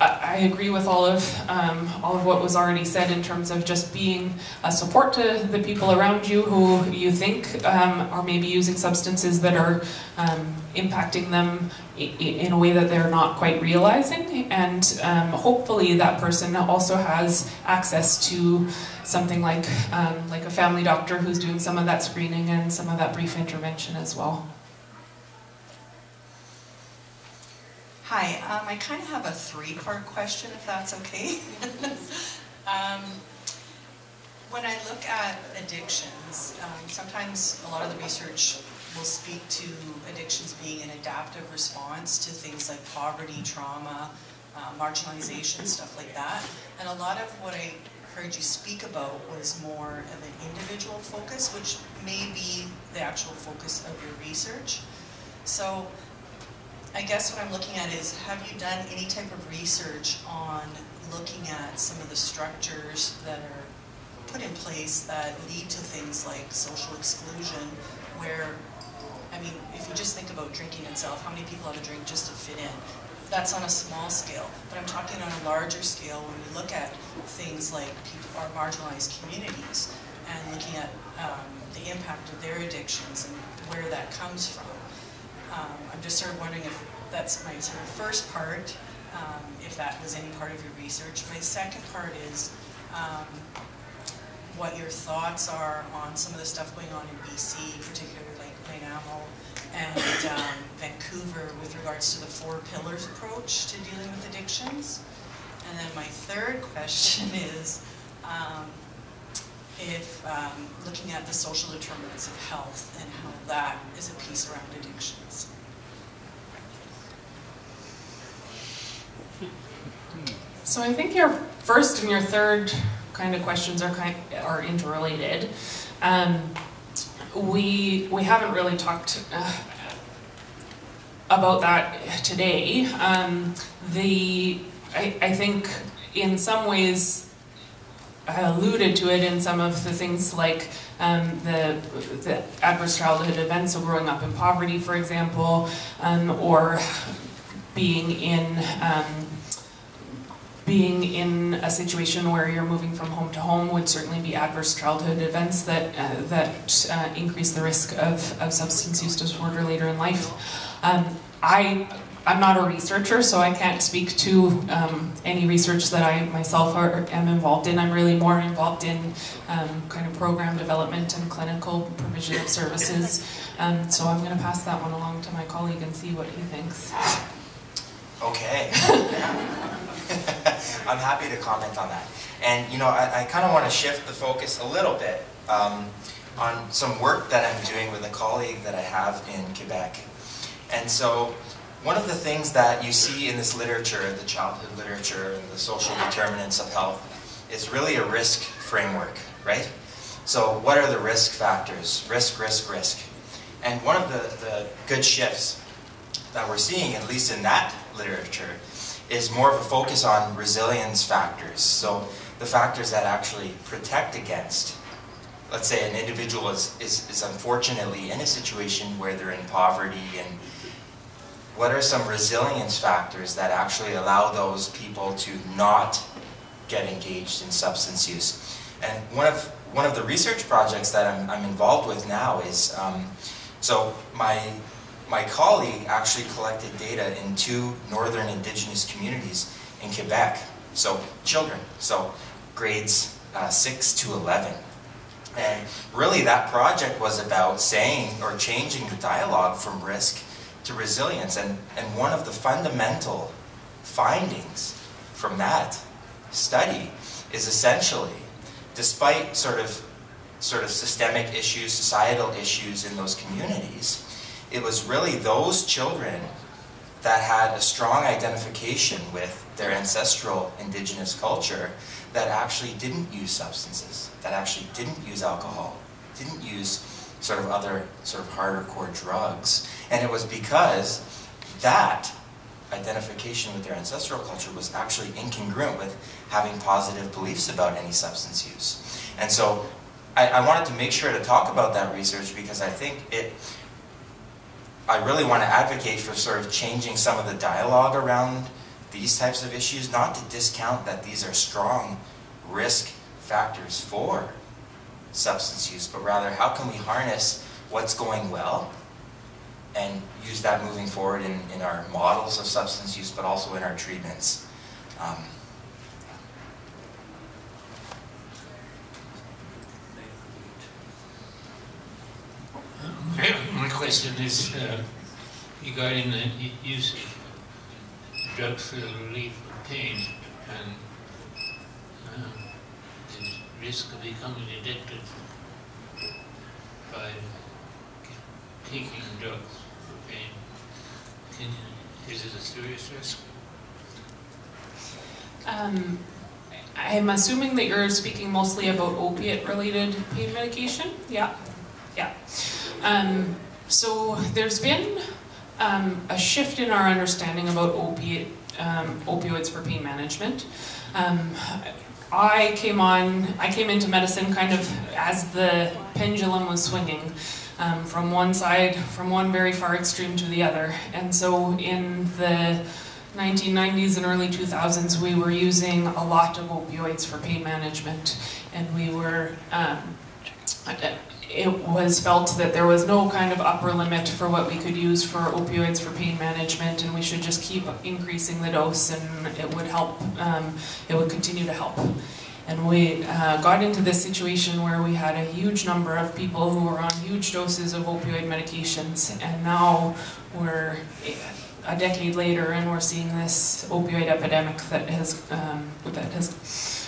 I agree with all of um, all of what was already said in terms of just being a support to the people around you who you think um, are maybe using substances that are um, impacting them in a way that they're not quite realizing, and um, hopefully that person also has access to something like um, like a family doctor who's doing some of that screening and some of that brief intervention as well. Hi, um, I kind of have a three-part question, if that's okay. um, when I look at addictions, um, sometimes a lot of the research will speak to addictions being an adaptive response to things like poverty, trauma, uh, marginalization, stuff like that. And a lot of what I heard you speak about was more of an individual focus, which may be the actual focus of your research. So I guess what I'm looking at is, have you done any type of research on looking at some of the structures that are put in place that lead to things like social exclusion, where, I mean, if you just think about drinking itself, how many people have a drink just to fit in? that's on a small scale, but I'm talking on a larger scale when we look at things like people, our marginalized communities and looking at um, the impact of their addictions and where that comes from. Um, I'm just sort of wondering if that's my sort of first part, um, if that was any part of your research. My second part is um, what your thoughts are on some of the stuff going on in BC, particularly like Plainamel and um, Vancouver with regards to the four pillars approach to dealing with addictions. And then my third question is um, if um, looking at the social determinants of health and how that is a piece around addictions. So I think your first and your third kind of questions are kind are interrelated. Um, we we haven't really talked uh, about that today. Um, the I, I think in some ways alluded to it in some of the things like um, the, the adverse childhood events of growing up in poverty, for example, um, or being in um, being in a situation where you're moving from home to home would certainly be adverse childhood events that uh, that uh, increase the risk of, of substance use disorder later in life. Um, I I'm not a researcher, so I can't speak to um, any research that I myself are, am involved in. I'm really more involved in um, kind of program development and clinical provision of services. Um, so I'm going to pass that one along to my colleague and see what he thinks. Okay. I'm happy to comment on that. And you know, I, I kind of want to shift the focus a little bit um, on some work that I'm doing with a colleague that I have in Quebec. And so one of the things that you see in this literature, the childhood literature and the social determinants of health, is really a risk framework, right? So what are the risk factors? Risk, risk, risk. And one of the, the good shifts that we're seeing, at least in that literature, is more of a focus on resilience factors. So the factors that actually protect against, let's say an individual is, is, is unfortunately in a situation where they're in poverty and what are some resilience factors that actually allow those people to not get engaged in substance use? And one of, one of the research projects that I'm, I'm involved with now is, um, so my my colleague actually collected data in two northern indigenous communities in Quebec. So children, so grades uh, 6 to 11. And really that project was about saying or changing the dialogue from risk to resilience. And, and one of the fundamental findings from that study is essentially, despite sort of, sort of systemic issues, societal issues in those communities, it was really those children that had a strong identification with their ancestral indigenous culture that actually didn't use substances, that actually didn't use alcohol, didn't use sort of other sort of harder core drugs. And it was because that identification with their ancestral culture was actually incongruent with having positive beliefs about any substance use. And so I, I wanted to make sure to talk about that research because I think it I really want to advocate for sort of changing some of the dialogue around these types of issues, not to discount that these are strong risk factors for substance use, but rather how can we harness what's going well and use that moving forward in, in our models of substance use, but also in our treatments. Um, My question is uh, regarding the use of drugs for relief of pain and the risk of becoming addicted by taking drugs for pain. Can is it a serious risk? Um, I'm assuming that you're speaking mostly about opiate-related pain medication. Yeah, yeah. Um, so there's been um, a shift in our understanding about opiate, um, opioids for pain management. I came on, I came into medicine kind of as the pendulum was swinging um, from one side, from one very far extreme to the other. And so in the 1990s and early 2000s, we were using a lot of opioids for pain management, and we were. Um, it was felt that there was no kind of upper limit for what we could use for opioids for pain management, and we should just keep increasing the dose, and it would help. Um, it would continue to help. And we uh, got into this situation where we had a huge number of people who were on huge doses of opioid medications, and now we're a decade later, and we're seeing this opioid epidemic that has um, that has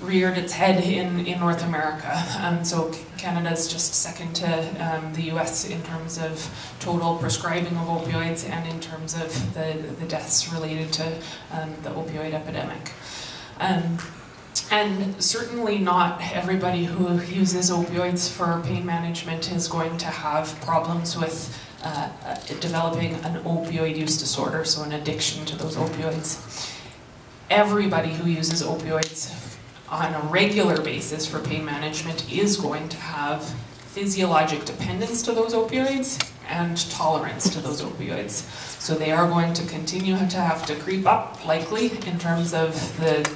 reared its head in, in North America. Um, so Canada is just second to um, the US in terms of total prescribing of opioids and in terms of the, the deaths related to um, the opioid epidemic. Um, and certainly not everybody who uses opioids for pain management is going to have problems with uh, uh, developing an opioid use disorder, so an addiction to those opioids. Everybody who uses opioids on a regular basis for pain management is going to have physiologic dependence to those opioids and tolerance to those opioids. So they are going to continue to have to creep up, likely, in terms of the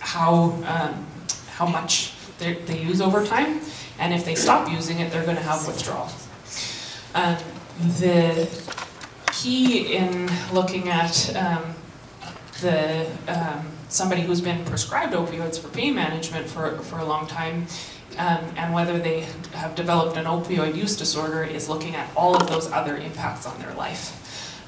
how um, how much they use over time, and if they stop using it, they're going to have withdrawal. Um, the key in looking at um, the um, somebody who's been prescribed opioids for pain management for, for a long time um, and whether they have developed an opioid use disorder is looking at all of those other impacts on their life.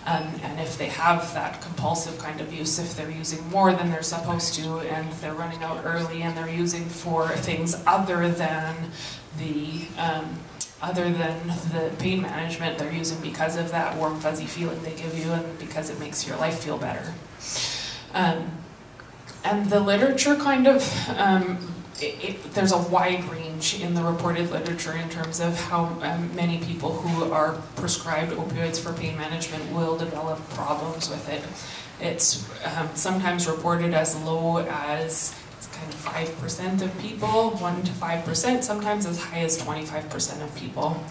Um, and if they have that compulsive kind of use, if they're using more than they're supposed to, and they're running out early, and they're using for things other than the um, other than the pain management, they're using because of that warm fuzzy feeling they give you, and because it makes your life feel better. Um, and the literature kind of um, it, it, there's a wide range in the reported literature in terms of how um, many people who are prescribed opioids for pain management will develop problems with it. It's um, sometimes reported as low as kind of 5% of people, 1 to 5%, sometimes as high as 25% of people.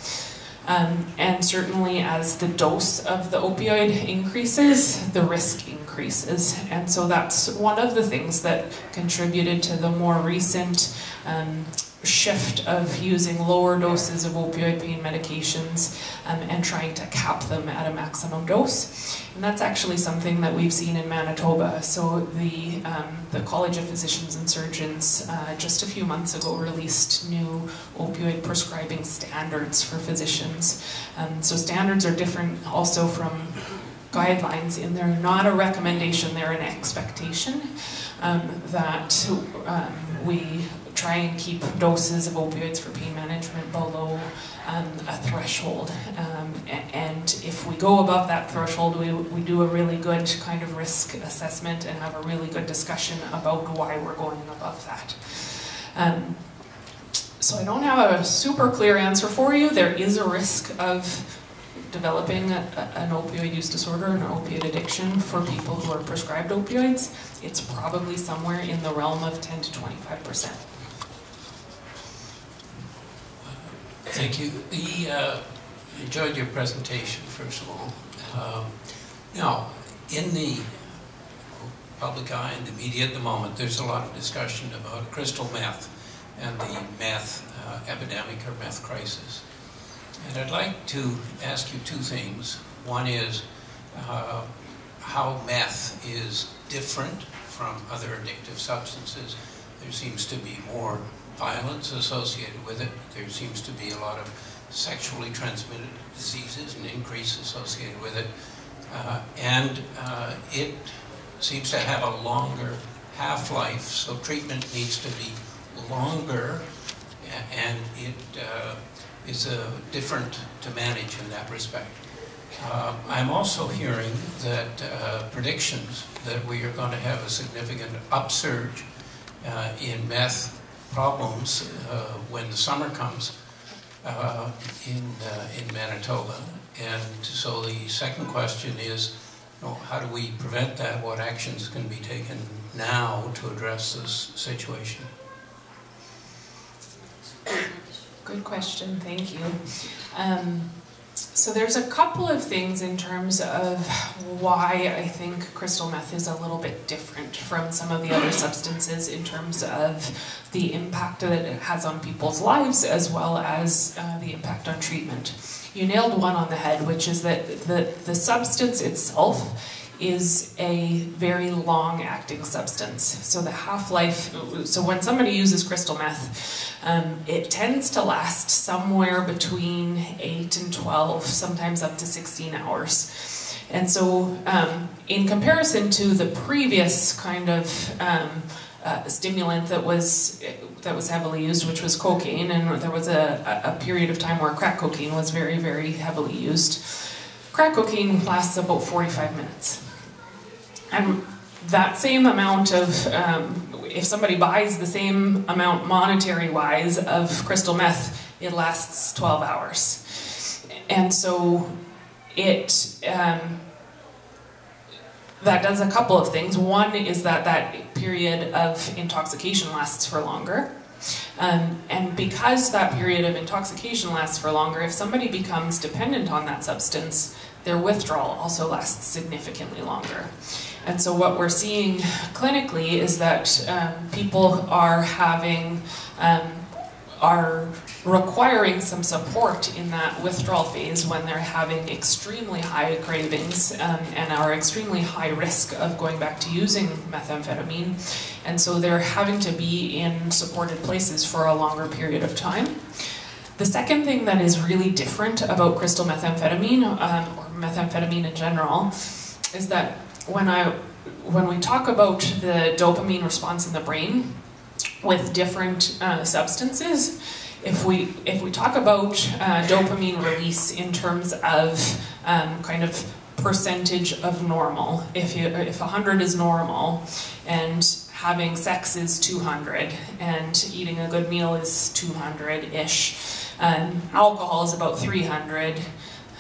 Um, and certainly as the dose of the opioid increases, the risk increases. And so that's one of the things that contributed to the more recent um, shift of using lower doses of opioid pain medications um, and trying to cap them at a maximum dose. And that's actually something that we've seen in Manitoba. So the, um, the College of Physicians and Surgeons uh, just a few months ago released new opioid prescribing standards for physicians. Um, so standards are different also from guidelines in they're not a recommendation, they're an expectation um, that um, we try and keep doses of opioids for pain management below um, a threshold. Um, and if we go above that threshold, we, we do a really good kind of risk assessment and have a really good discussion about why we're going above that. Um, so I don't have a super clear answer for you. There is a risk of developing a, an opioid use disorder, an opioid addiction for people who are prescribed opioids. It's probably somewhere in the realm of 10 to 25 percent. Thank you. The, uh, enjoyed your presentation, first of all. Um, now, in the public eye and the media at the moment, there's a lot of discussion about crystal meth and the meth uh, epidemic or meth crisis. And I'd like to ask you two things. One is uh, how meth is different from other addictive substances. There seems to be more violence associated with it. There seems to be a lot of sexually transmitted diseases and increase associated with it. Uh, and uh, it seems to have a longer half-life, so treatment needs to be longer, and it uh, is uh, different to manage in that respect. Uh, I'm also hearing that uh, predictions that we are going to have a significant upsurge in meth problems uh, when the summer comes uh, in, uh, in Manitoba. And so the second question is, you know, how do we prevent that? What actions can be taken now to address this situation? Good question, thank you. Um, So there's a couple of things in terms of why I think crystal meth is a little bit different from some of the other substances in terms of the impact that it has on people's lives as well as uh, the impact on treatment. You nailed one on the head, which is that the, the substance itself is a very long acting substance. So the half-life, so when somebody uses crystal meth, um, it tends to last somewhere between 8 and 12, sometimes up to 16 hours. And so um, in comparison to the previous kind of um, uh, stimulant that was that was heavily used, which was cocaine, and there was a, a period of time where crack cocaine was very, very heavily used. Crack cocaine lasts about 45 minutes. And that same amount of, um, if somebody buys the same amount monetary wise of crystal meth, it lasts 12 hours. And so it, um, that does a couple of things. One is that that period of intoxication lasts for longer. Um, and because that period of intoxication lasts for longer, if somebody becomes dependent on that substance, their withdrawal also lasts significantly longer. And so what we're seeing clinically is that um, people are having, um, are requiring some support in that withdrawal phase when they're having extremely high cravings um, and are extremely high risk of going back to using methamphetamine. And so they're having to be in supported places for a longer period of time. The second thing that is really different about crystal methamphetamine, um, or methamphetamine in general, is that when I when we talk about the dopamine response in the brain with different uh, substances, if we if we talk about uh, dopamine release in terms of um, kind of percentage of normal, if you if 100 is normal and having sex is 200 and eating a good meal is 200 ish, um, alcohol is about 300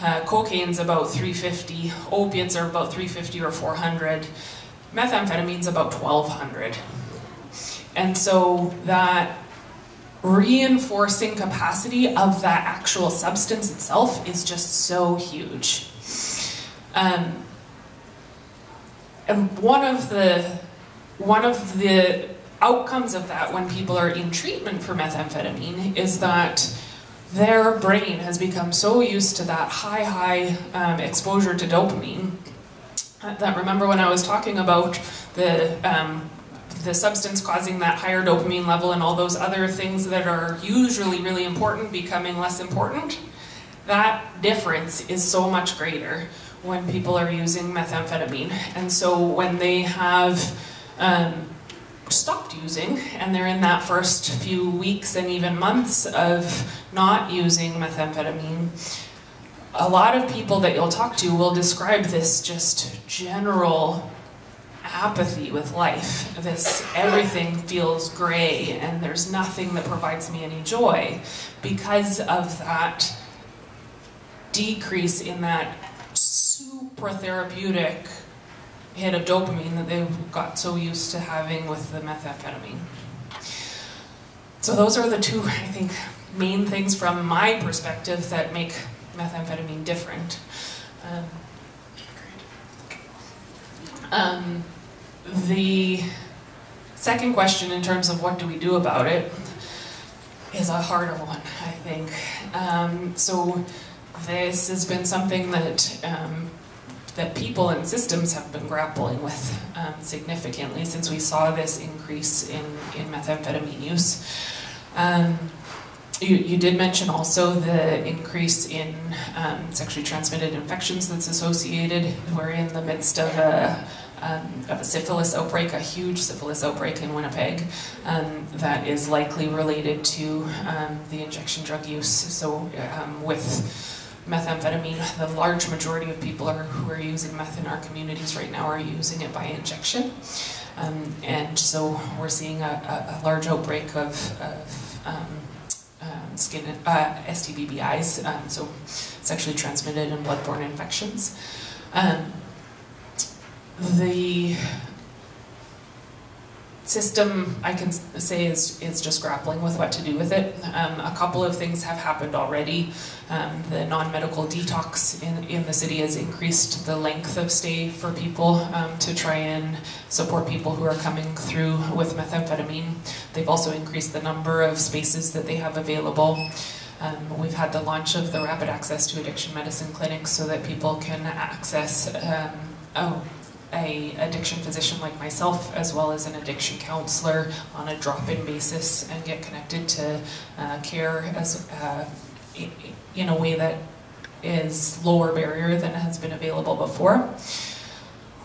uh, cocaine's about 350, opiates are about 350 or 400, methamphetamine's about 1200. And so that reinforcing capacity of that actual substance itself is just so huge. Um, and one of the one of the outcomes of that when people are in treatment for methamphetamine is that their brain has become so used to that high, high um, exposure to dopamine that remember when I was talking about the um, the substance causing that higher dopamine level and all those other things that are usually really important becoming less important, that difference is so much greater when people are using methamphetamine. And so when they have um, stopped using and they're in that first few weeks and even months of not using methamphetamine, a lot of people that you'll talk to will describe this just general apathy with life. This everything feels gray and there's nothing that provides me any joy because of that decrease in that super therapeutic hit of dopamine that they got so used to having with the methamphetamine. So those are the two, I think, main things from my perspective that make methamphetamine different. Um, um, the second question in terms of what do we do about it is a harder one, I think. Um, so this has been something that um, that people and systems have been grappling with um, significantly since we saw this increase in, in methamphetamine use. Um, you, you, did mention also the increase in um, sexually transmitted infections that's associated. We're in the midst of a, um, of a syphilis outbreak, a huge syphilis outbreak in Winnipeg um, that is likely related to um, the injection drug use. So with methamphetamine. The large majority of people are, who are using meth in our communities right now are using it by injection. Um, and so we're seeing a, a, a large outbreak of, of um, um, skin uh, STBBIs, um, so sexually transmitted and bloodborne infections. Um, the system, I can say, is, is just grappling with what to do with it. Um, a couple of things have happened already. Um, the non-medical detox in, in the city has increased the length of stay for people um, to try and support people who are coming through with methamphetamine. They've also increased the number of spaces that they have available. Um, we've had the launch of the rapid access to addiction medicine clinics so that people can access um, oh, a addiction physician like myself, as well as an addiction counselor on a drop-in basis, and get connected to uh, care as uh, in a way that is lower barrier than has been available before.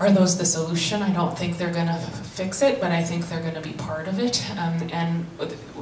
Are those the solution? I don't think they're going to fix it, but I think they're going to be part of it. Um, and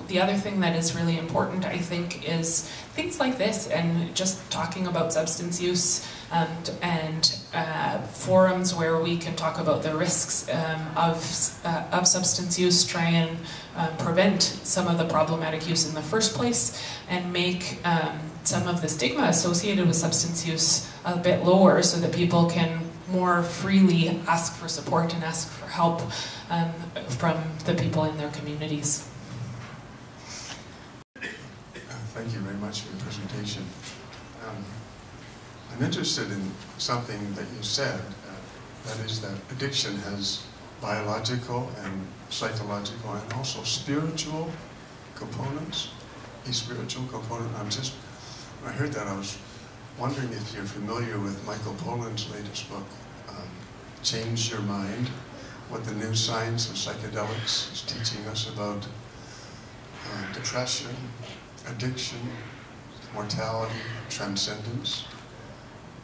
the other thing that is really important, I think, is things like this and just talking about substance use um, and uh, forums where we can talk about the risks um, of, uh, of substance use, try and uh, prevent some of the problematic use in the first place, and make um, some of the stigma associated with substance use a bit lower so that people can more freely ask for support and ask for help um, from the people in their communities. Thank you very much for your presentation. Um, I'm interested in something that you said, uh, that is that addiction has biological and psychological and also spiritual components, a spiritual component. I'm just, when I heard that, I was wondering if you're familiar with Michael Pollan's latest book, um, Change Your Mind, what the new science of psychedelics is teaching us about uh, depression, addiction, mortality, transcendence.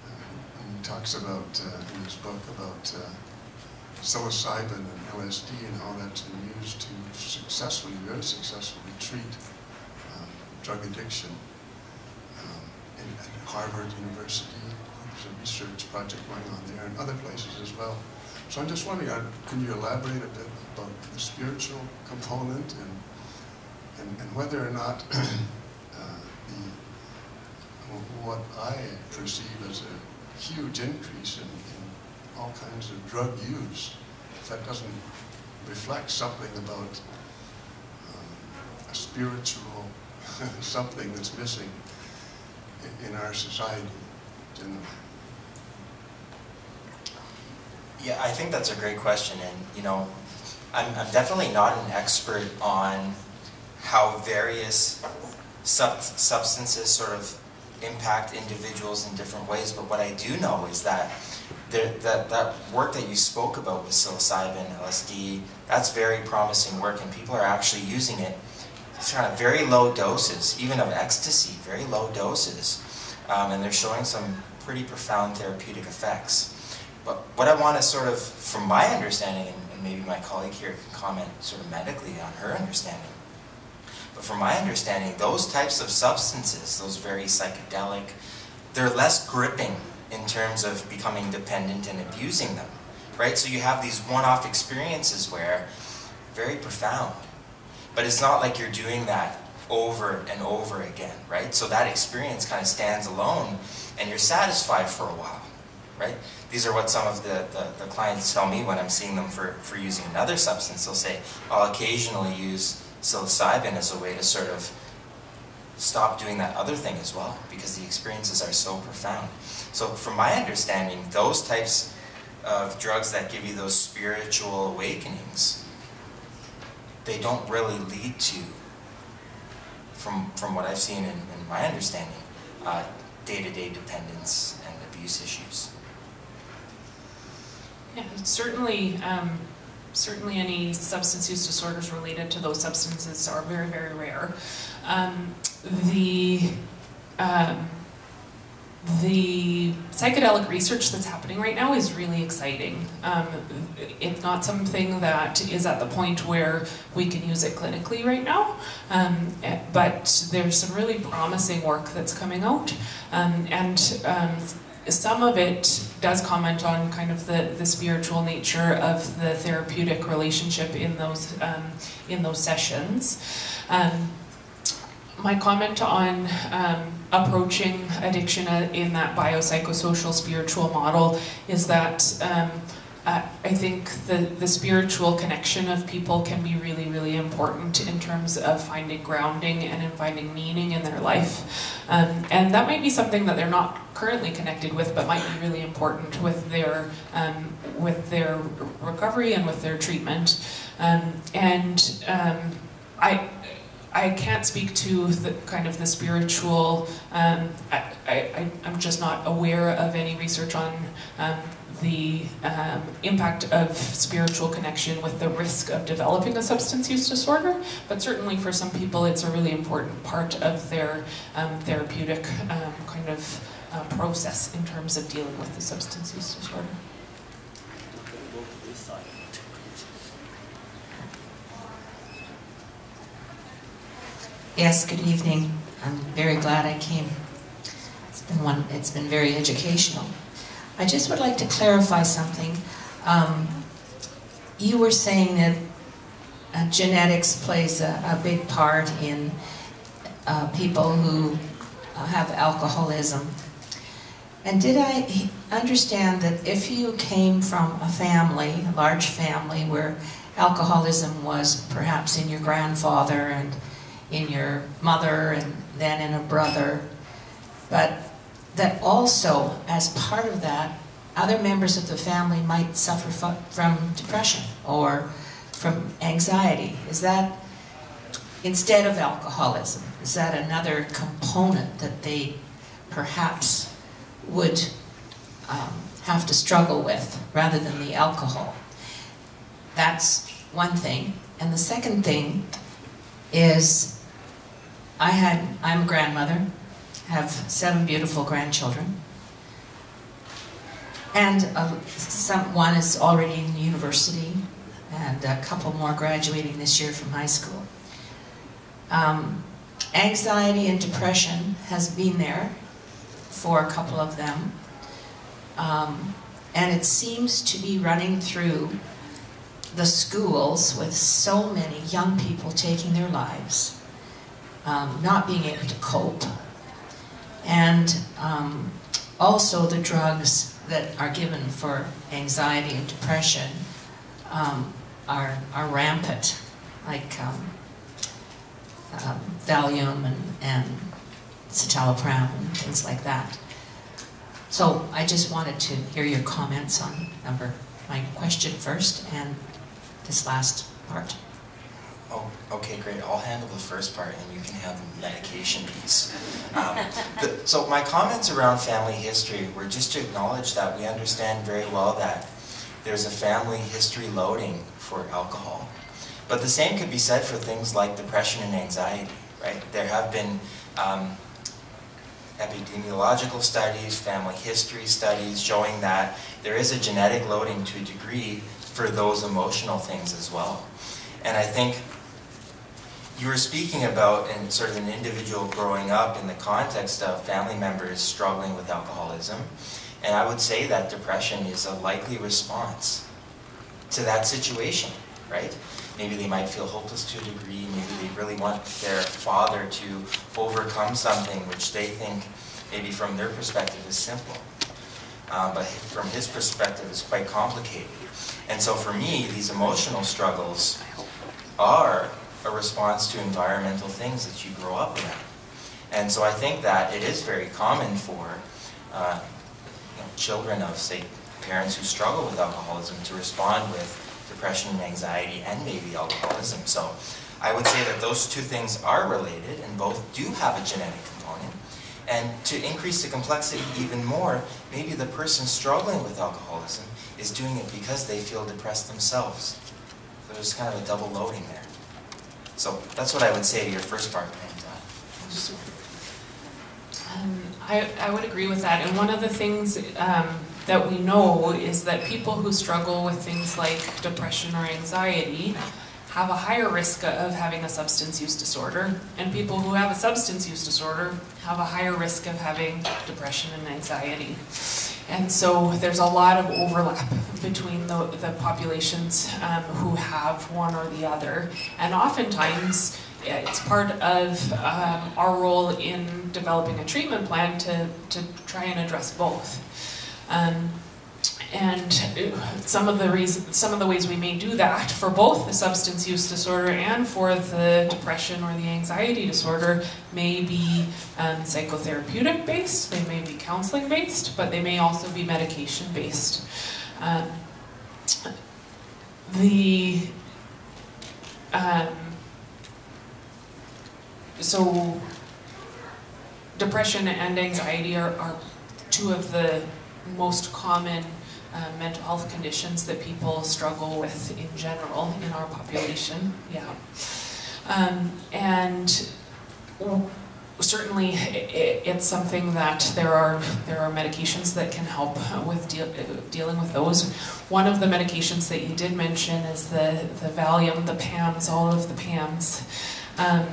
Uh, and he talks about, uh, in his book, about uh, psilocybin and LSD and how that's been used to successfully, very successfully treat um, drug addiction. Harvard University. There's a research project going on there and other places as well. So I'm just wondering, uh, can you elaborate a bit about the spiritual component and, and, and whether or not uh, the, what I perceive as a huge increase in, in all kinds of drug use, if that doesn't reflect something about um, a spiritual something that's missing in our society? Yeah, I think that's a great question, and you know, I'm, I'm definitely not an expert on how various sub substances sort of impact individuals in different ways, but what I do know is that that, that work that you spoke about with psilocybin, LSD, that's very promising work, and people are actually using it kind of very low doses, even of ecstasy, very low doses, um, and they're showing some pretty profound therapeutic effects. But what I want to sort of, from my understanding, and, and maybe my colleague here can comment sort of medically on her understanding, but from my understanding, those types of substances, those very psychedelic, they're less gripping in terms of becoming dependent and abusing them, right? So you have these one-off experiences where very profound, but it's not like you're doing that over and over again, right? So that experience kind of stands alone and you're satisfied for a while, right? These are what some of the, the, the, clients tell me when I'm seeing them for, for using another substance. They'll say, I'll occasionally use psilocybin as a way to sort of stop doing that other thing as well because the experiences are so profound. So from my understanding, those types of drugs that give you those spiritual awakenings they don't really lead to, from, from what I've seen in my understanding, uh, day-to-day -day dependence and abuse issues. Yeah, certainly, um, certainly any substance use disorders related to those substances are very, very rare. Um, the um, the psychedelic research that's happening right now is really exciting. Um, it's not something that is at the point where we can use it clinically right now, um, but there's some really promising work that's coming out. Um, and um, some of it does comment on kind of the, the spiritual nature of the therapeutic relationship in those, um, in those sessions. Um, my comment on approaching addiction in that biopsychosocial spiritual model is that um, I think the, the spiritual connection of people can be really, really important in terms of finding grounding and in finding meaning in their life. Um, and that might be something that they're not currently connected with, but might be really important with their, um, with their recovery and with their treatment. Um, and um, I, I can't speak to the kind of the spiritual. Um, I, I, I'm just not aware of any research on um, the um, impact of spiritual connection with the risk of developing a substance use disorder. But certainly for some people, it's a really important part of their um, therapeutic um, kind of uh, process in terms of dealing with the substance use disorder. Yes, good evening. I'm very glad I came. It's been one. It's been very educational. I just would like to clarify something. Um, you were saying that uh, genetics plays a, a, big part in uh, people who uh, have alcoholism. And did I understand that if you came from a family, a large family, where alcoholism was perhaps in your grandfather and in your mother and then in a brother. But that also, as part of that, other members of the family might suffer from depression or from anxiety. Is that, instead of alcoholism, is that another component that they perhaps would um, have to struggle with rather than the alcohol? That's one thing. And the second thing is I had, I'm a grandmother, have seven beautiful grandchildren. And uh, some, one is already in university, and a couple more graduating this year from high school. Um, anxiety and depression has been there for a couple of them. Um, and it seems to be running through the schools with so many young people taking their lives um, not being able to cope, and um, also the drugs that are given for anxiety and depression um, are, are rampant, like um, um, Valium and, and citalopram and things like that. So I just wanted to hear your comments on number my question first and this last part. Oh, okay, great. I'll handle the first part and you can handle the medication piece. Um, the, so my comments around family history were just to acknowledge that we understand very well that there's a family history loading for alcohol. But the same could be said for things like depression and anxiety, right? There have been um, epidemiological studies, family history studies showing that there is a genetic loading to a degree for those emotional things as well. And I think you were speaking about in sort of an individual growing up in the context of family members struggling with alcoholism. And I would say that depression is a likely response to that situation, right? Maybe they might feel hopeless to a degree. Maybe they really want their father to overcome something which they think, maybe from their perspective, is simple. Um, but from his perspective, is quite complicated. And so for me, these emotional struggles are a response to environmental things that you grow up around. And so I think that it is very common for uh, you know, children of, say, parents who struggle with alcoholism to respond with depression and anxiety and maybe alcoholism. So I would say that those two things are related and both do have a genetic component. And to increase the complexity even more, maybe the person struggling with alcoholism is doing it because they feel depressed themselves. So there's kind of a double loading there. So that's what I would say to your first part. Um, I, I would agree with that. And one of the things um, that we know is that people who struggle with things like depression or anxiety have a higher risk of having a substance use disorder, and people who have a substance use disorder have a higher risk of having depression and anxiety. And so there's a lot of overlap between the, the populations um, who have one or the other. And oftentimes, it's part of um, our role in developing a treatment plan to, to try and address both. Um, and some of the reasons, some of the ways we may do that for both the substance use disorder and for the depression or the anxiety disorder may be um, psychotherapeutic based, they may be counseling based, but they may also be medication based. Um, the um, so depression and anxiety are, are two of the most common uh, mental health conditions that people struggle with in general in our population. Yeah. Um, and certainly it, it's something that there are there are medications that can help with deal, dealing with those. One of the medications that you did mention is the the Valium, the PAMs, all of the PAMs. Um,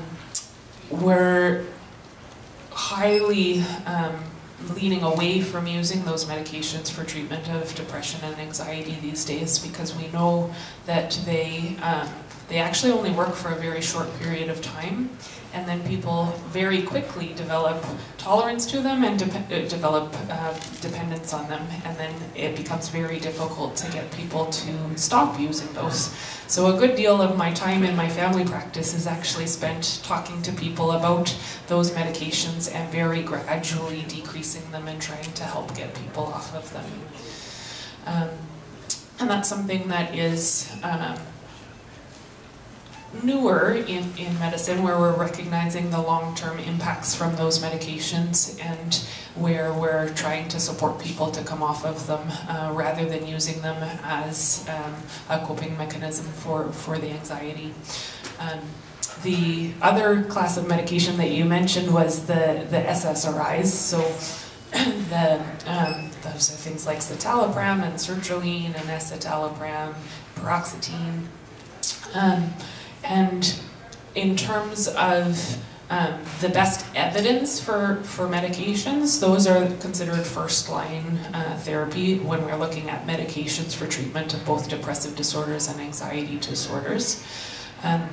we're highly um, leaning away from using those medications for treatment of depression and anxiety these days because we know that they um, they actually only work for a very short period of time and then people very quickly develop tolerance to them and de uh, develop uh, dependence on them and then it becomes very difficult to get people to stop using those. So a good deal of my time in my family practice is actually spent talking to people about those medications and very gradually decreasing them and trying to help get people off of them. Um, and that's something that is um, newer in, in medicine where we're recognizing the long-term impacts from those medications and where we're trying to support people to come off of them uh, rather than using them as um, a coping mechanism for, for the anxiety. Um, the other class of medication that you mentioned was the, the SSRIs. So the, um, those are things like citalopram and sertraline and escitalopram, paroxetine. And in terms of um, the best evidence for, for medications, those are considered first line uh, therapy when we're looking at medications for treatment of both depressive disorders and anxiety disorders. Um,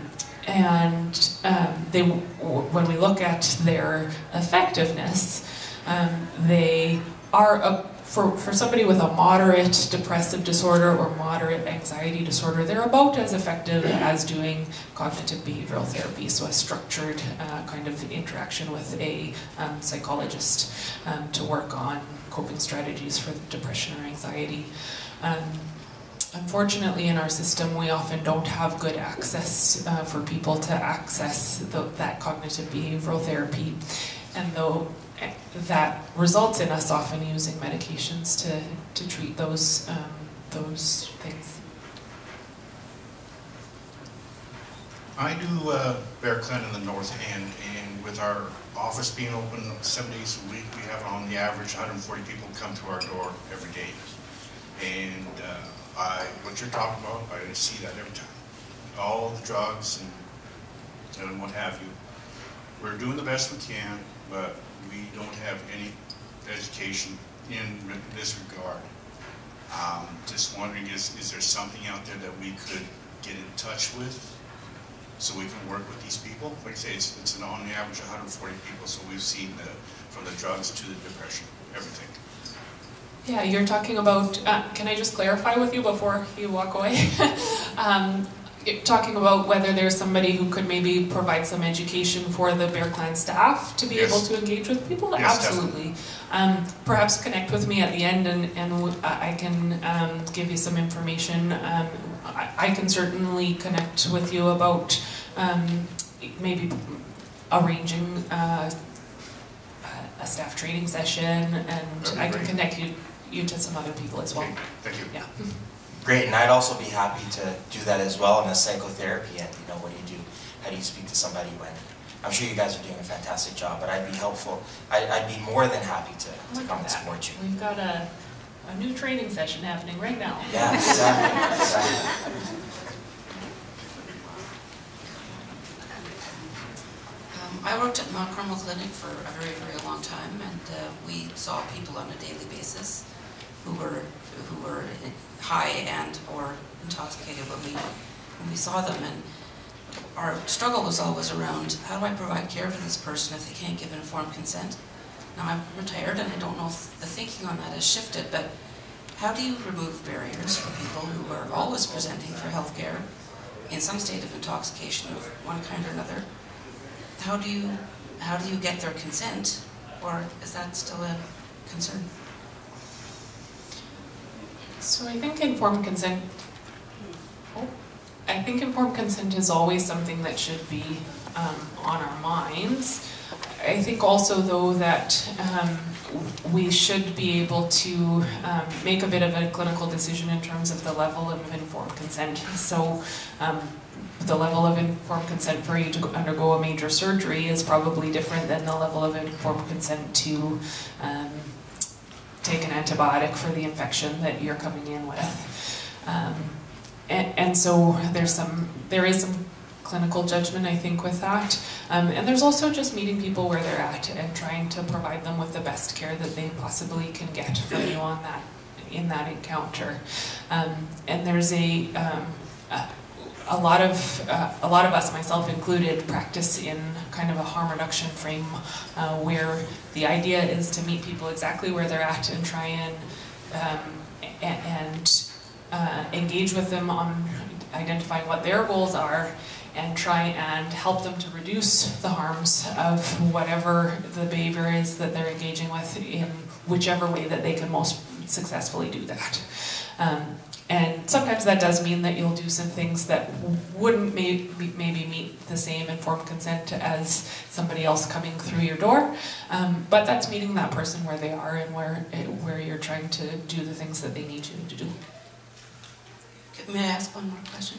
and um, they, when we look at their effectiveness, um, they are a for, for somebody with a moderate depressive disorder or moderate anxiety disorder, they're about as effective as doing cognitive behavioral therapy, so a structured uh, kind of interaction with a um, psychologist um, to work on coping strategies for depression or anxiety. Um, unfortunately, in our system, we often don't have good access uh, for people to access the, that cognitive behavioral therapy. And though that results in us often using medications to, to treat those, um, those things. I do uh, Bear Clan in the North End, and with our office being open seven days a week, we have on the average 140 people come to our door every day. And uh, I, what you're talking about, I see that every time. All the drugs and, and what have you. We're doing the best we can, but we don't have any education in this regard. Um, just wondering, is, is there something out there that we could get in touch with so we can work with these people? Like I say, it's, it's an, on average 140 people, so we've seen the, from the drugs to the depression, everything. Yeah, you're talking about, uh, can I just clarify with you before you walk away? um, talking about whether there's somebody who could maybe provide some education for the Bear Clan staff to be yes. able to engage with people? Yes, Absolutely. Um, perhaps connect with me at the end and, and I can um, give you some information. Um, I, I, can certainly connect with you about um, maybe arranging uh, a staff training session and I can connect you, you to some other people as well. Okay. Thank you. Yeah. Great, and I'd also be happy to do that as well in a psychotherapy end. You know, what do you do? How do you speak to somebody when? I'm sure you guys are doing a fantastic job, but I'd be helpful. I, would be more than happy to, to come and support you. We've got a, a new training session happening right now. Yeah, exactly. exactly. Um, I worked at Mount Carmel Clinic for a very, very long time, and uh, we saw people on a daily basis who were who were high and or intoxicated when we when we saw them and our struggle was always around how do I provide care for this person if they can't give informed consent. Now I'm retired and I don't know if the thinking on that has shifted, but how do you remove barriers for people who are always presenting for healthcare in some state of intoxication of one kind or another? How do you, how do you get their consent, or is that still a concern? So I think informed consent, I think informed consent is always something that should be um, on our minds. I think also though that um, we should be able to um, make a bit of a clinical decision in terms of the level of informed consent. So um, the level of informed consent for you to undergo a major surgery is probably different than the level of informed consent to um, take an antibiotic for the infection that you're coming in with. Um, and, and, so there's some, there is some clinical judgment, I think, with that. Um, and there's also just meeting people where they're at and trying to provide them with the best care that they possibly can get from you on that, in that encounter. Um, and there's a, um, a a lot of uh, a lot of us, myself included, practice in kind of a harm reduction frame, uh, where the idea is to meet people exactly where they're at and try and um, and uh, engage with them on identifying what their goals are, and try and help them to reduce the harms of whatever the behavior is that they're engaging with in whichever way that they can most successfully do that. Um, and sometimes that does mean that you'll do some things that wouldn't may maybe meet the same informed consent as somebody else coming through your door. Um, but that's meeting that person where they are and where, where you're trying to do the things that they need you to do. May I ask one more question?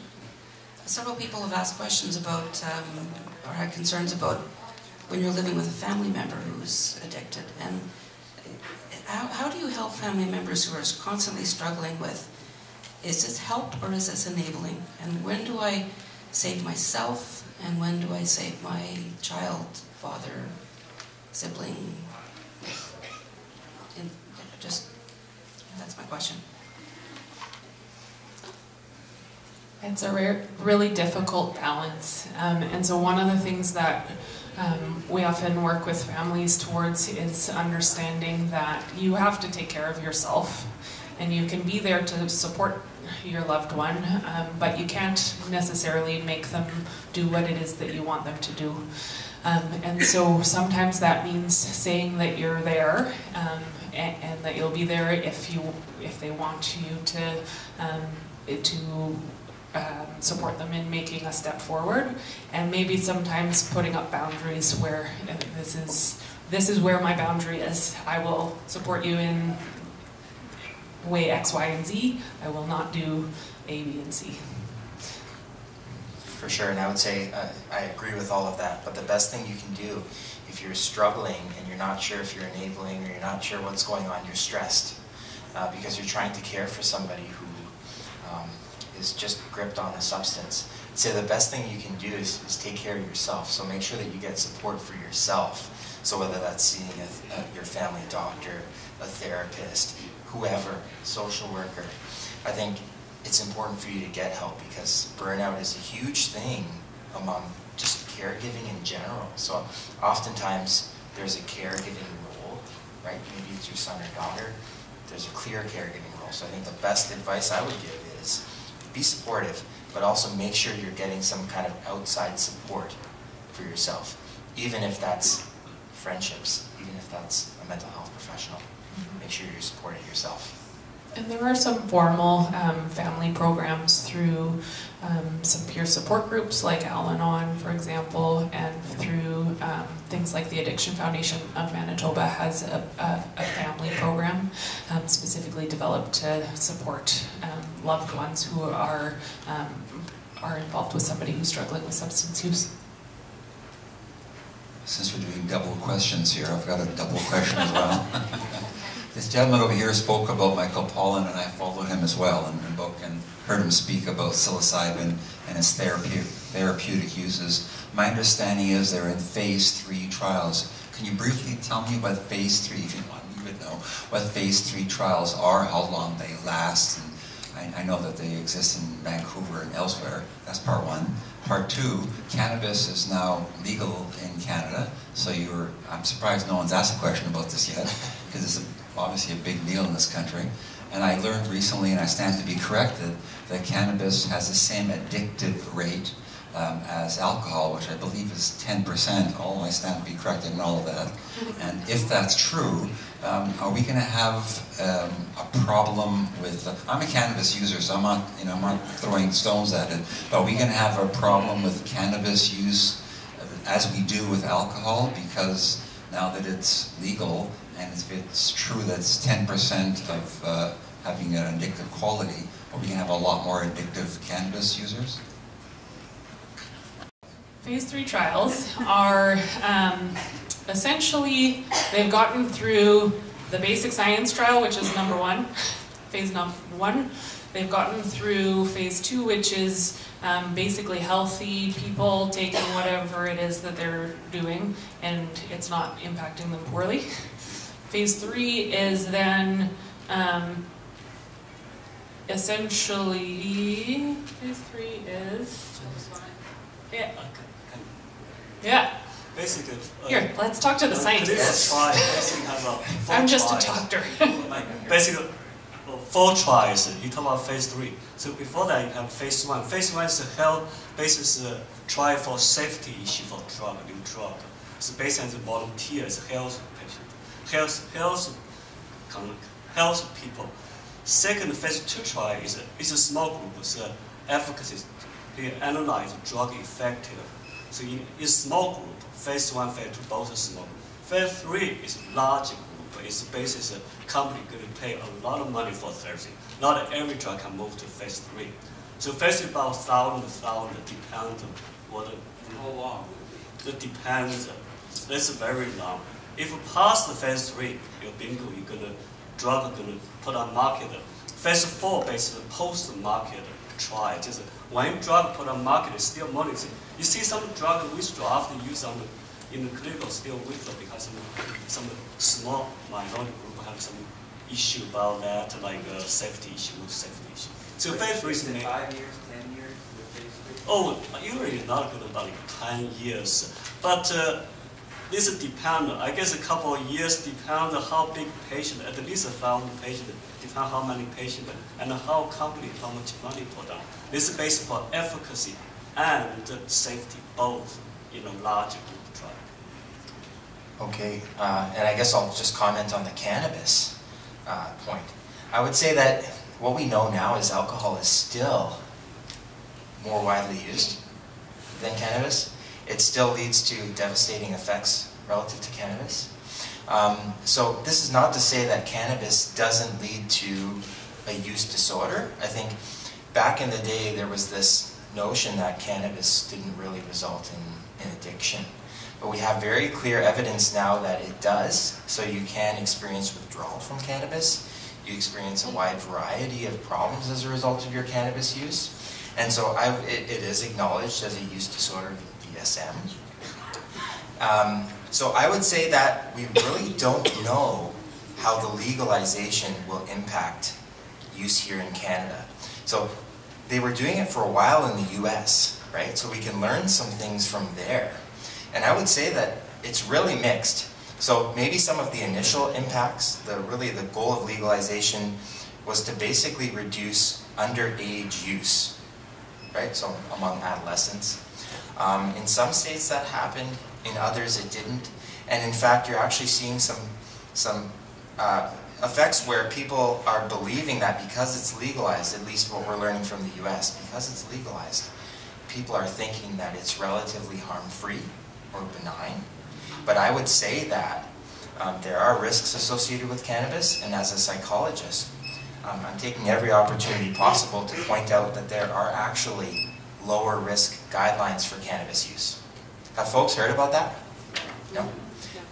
Several people have asked questions about, um, or had concerns about when you're living with a family member who's addicted. And how, how do you help family members who are constantly struggling with is this help or is this enabling? And when do I save myself and when do I save my child, father, sibling? And just, that's my question. It's a rare, really difficult balance. Um, and so one of the things that um, we often work with families towards is understanding that you have to take care of yourself and you can be there to support your loved one, um, but you can't necessarily make them do what it is that you want them to do. Um, and so sometimes that means saying that you're there um, and, and, that you'll be there if you if they want you to um, to um, support them in making a step forward, and maybe sometimes putting up boundaries where uh, this is this is where my boundary is. I will support you in way X, Y, and Z. I will not do A, B, and C. For sure, and I would say uh, I agree with all of that, but the best thing you can do if you're struggling and you're not sure if you're enabling or you're not sure what's going on, you're stressed uh, because you're trying to care for somebody who um, is just gripped on a substance. So the best thing you can do is, is, take care of yourself. So make sure that you get support for yourself. So whether that's seeing a, a, your family doctor, a therapist, whoever, social worker. I think it's important for you to get help because burnout is a huge thing among just caregiving in general. So oftentimes there's a caregiving role, right? Maybe it's your son or daughter. There's a clear caregiving role. So I think the best advice I would give is be supportive, but also make sure you're getting some kind of outside support for yourself, even if that's friendships, even if that's a mental health professional make sure you're supporting yourself. And there are some formal um, family programs through um, some peer support groups like Al-Anon, for example, and through um, things like the Addiction Foundation of Manitoba has a, a, a family program um, specifically developed to support um, loved ones who are um, are involved with somebody who's struggling with substance use. Since we're doing double questions here, I've got a double question as well. This gentleman over here spoke about Michael Pollan, and I followed him as well in the book and heard him speak about psilocybin and its therapeutic, therapeutic uses. My understanding is they're in phase three trials. Can you briefly tell me about phase three, if you want, you would know, what phase three trials are, how long they last, and I, I know that they exist in Vancouver and elsewhere. That's part one. Part two, cannabis is now legal in Canada, so you're, I'm surprised no one's asked a question about this yet, because it's a obviously a big deal in this country. And I learned recently, and I stand to be corrected, that cannabis has the same addictive rate um, as alcohol, which I believe is 10%. All I stand to be corrected in all of that. And if that's true, um, are we going to have um, a problem with? Uh, I'm a cannabis user, so I'm not, you know, I'm not throwing stones at it. But are we going to have a problem with cannabis use as we do with alcohol? Because now that it's legal, and if it's true that it's 10% of uh, having an addictive quality, are we going to have a lot more addictive cannabis users? Phase three trials are um, essentially, they've gotten through the basic science trial, which is number one, phase number one. They've gotten through phase two, which is um, basically healthy people taking whatever it is that they're doing and it's not impacting them poorly. Phase three is then um, essentially, phase three is, yeah, yeah. Basically, uh, Here, let's talk to the uh, scientists. Clinical trial basically have a four I'm just a doctor. like basically, uh, four trials. You talk about phase three. So before that, you have phase one. Phase one is a health basis uh, trial for safety issue for drug, new drug. So based on the volunteers, health health health health people. Second phase two trial is a, is a small group. A efficacy. They analyze drug effective. So in, in small group, phase one, phase two, both are small. Phase three is large group. It's basis a company going to pay a lot of money for therapy. Not every drug can move to phase three. So phase three about thousand, thousand depends on what. How long? It depends. That's very long. If you pass the phase three, you're bingo, you're gonna drug gonna put on market. Phase four basically post market trial. Just when drug put on market, it's still money. You see some drug withdraw after use on the, in the clinical still withdraw because some, some small minority group have some issue about that, like uh, safety issue, safety issue. So phase three is Five years, ten years, with phase three? Oh, usually not good about like 10 years. But uh, this depend, I guess a couple of years depend on how big patient, at least a thousand patient, depend how many patient, and how company, how much money put on. This is based for efficacy and safety, both in a large group trial. Okay, uh, and I guess I'll just comment on the cannabis uh, point. I would say that what we know now is alcohol is still more widely used than cannabis. It still leads to devastating effects relative to cannabis. Um, so this is not to say that cannabis doesn't lead to a use disorder. I think back in the day there was this notion that cannabis didn't really result in, in addiction. But we have very clear evidence now that it does. So you can experience withdrawal from cannabis. You experience a wide variety of problems as a result of your cannabis use. And so I, it, it is acknowledged as a use disorder Um, so I would say that we really don't know how the legalization will impact use here in Canada. So they were doing it for a while in the US, right? So we can learn some things from there. And I would say that it's really mixed. So maybe some of the initial impacts, the really the goal of legalization was to basically reduce underage use, right? So among adolescents. Um, in some states that happened, in others it didn't. And in fact, you're actually seeing some, some uh, effects where people are believing that because it's legalized, at least what we're learning from the US, because it's legalized, people are thinking that it's relatively harm-free or benign. But I would say that um, there are risks associated with cannabis, and as a psychologist, um, I'm taking every opportunity possible to point out that there are actually lower risk guidelines for cannabis use. Have folks heard about that? No?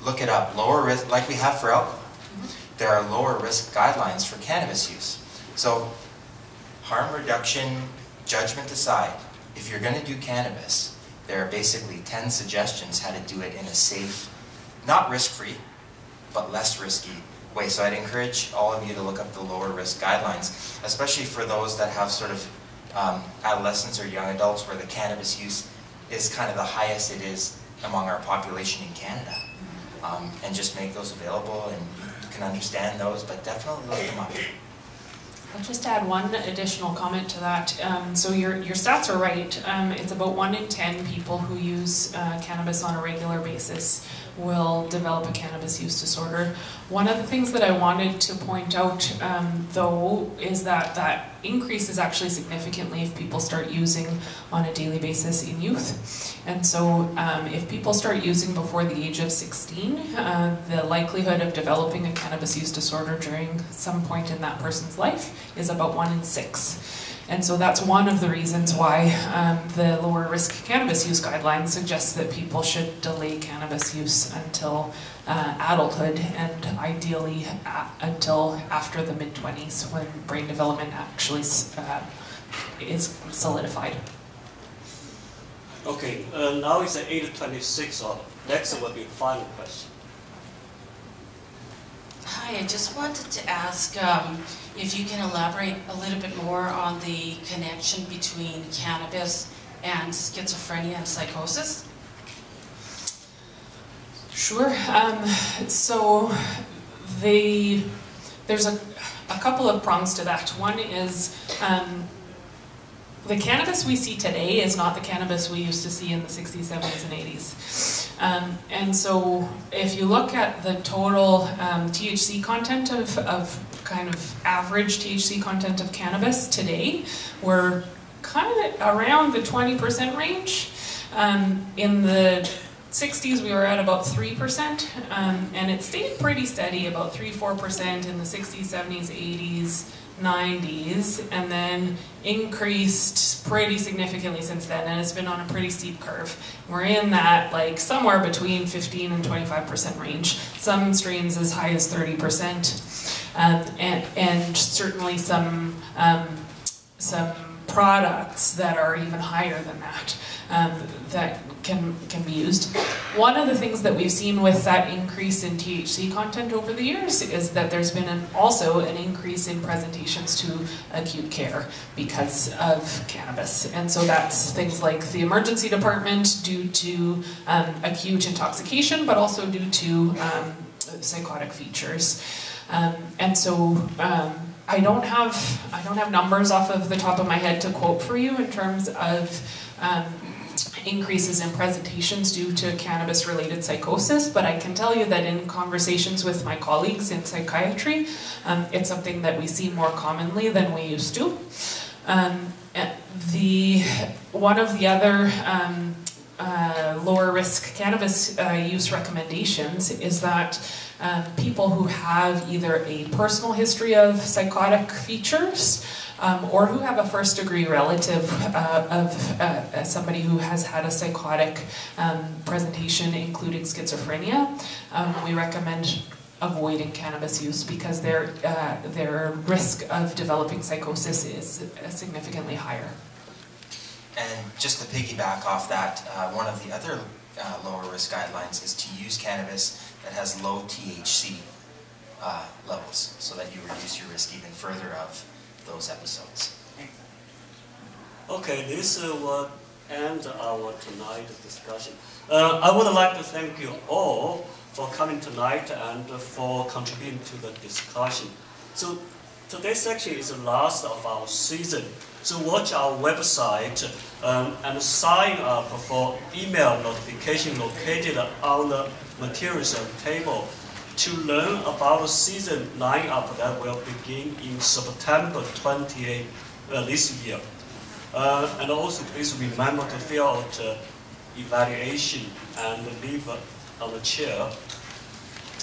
Look it up. Lower risk, like we have for alcohol. There are lower risk guidelines for cannabis use. So, harm reduction, judgment aside, if you're going to do cannabis, there are basically 10 suggestions how to do it in a safe, not risk-free, but less risky way. So I'd encourage all of you to look up the lower risk guidelines, especially for those that have sort of um, adolescents or young adults where the cannabis use is kind of the highest it is among our population in Canada. Um, and just make those available and you can understand those, but definitely look them up. I'll just add one additional comment to that. Um, so your, your stats are right. Um, it's about one in 10 people who use uh, cannabis on a regular basis will develop a cannabis use disorder. One of the things that I wanted to point out, um, though, is that that increase is actually significantly if people start using on a daily basis in youth. And so, um, if people start using before the age of 16, uh, the likelihood of developing a cannabis use disorder during some point in that person's life is about one in six. And so that's one of the reasons why um, the lower risk cannabis use guidelines suggest that people should delay cannabis use until uh, adulthood and ideally until after the mid 20s when brain development actually uh, is solidified. Okay, uh, now it's 8.26, so next will be the final question. Hi, I just wanted to ask um, if you can elaborate a little bit more on the connection between cannabis and schizophrenia and psychosis. Sure. Um, so the there's a, a couple of prongs to that. One is um, the cannabis we see today is not the cannabis we used to see in the 60s, 70s, and 80s. Um, and so if you look at the total um, THC content of, of kind of average THC content of cannabis today, we're kind of around the 20% range. Um, in the 60s, we were at about 3%, um, and it stayed pretty steady, about 3 4% in the 60s, 70s, 80s, 90s and then increased pretty significantly since then and it's been on a pretty steep curve. We're in that like somewhere between 15 and 25% range. Some strains as high as 30% um, and, and certainly some, um, some products that are even higher than that um, that can, can be used. One of the things that we've seen with that increase in THC content over the years is that there's been an, also an increase in presentations to acute care because of cannabis. And so that's things like the emergency department due to um, acute intoxication, but also due to um, psychotic features. Um, and so um, I don't have I don't have numbers off of the top of my head to quote for you in terms of um, increases in presentations due to cannabis related psychosis, but I can tell you that in conversations with my colleagues in psychiatry, um, it's something that we see more commonly than we used to. Um, the one of the other um, uh, lower risk cannabis uh, use recommendations is that um, people who have either a personal history of psychotic features um, or who have a first degree relative uh, of uh, somebody who has had a psychotic um, presentation, including schizophrenia, um, we recommend avoiding cannabis use because their, uh, their risk of developing psychosis is significantly higher. And just to piggyback off that, uh, one of the other uh, lower risk guidelines is to use cannabis that has low THC uh, levels so that you reduce your risk even further of those episodes. Okay, this uh, will end our tonight discussion. Uh, I would like to thank you all for coming tonight and for contributing to the discussion. So today's section is the last of our season. So watch our website um, and sign up for email notification located on the materials table to learn about the season lineup that will begin in September 28 uh, this year. Uh, and also please remember to fill out uh, evaluation and leave on the chair.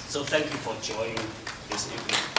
So thank you for joining this evening.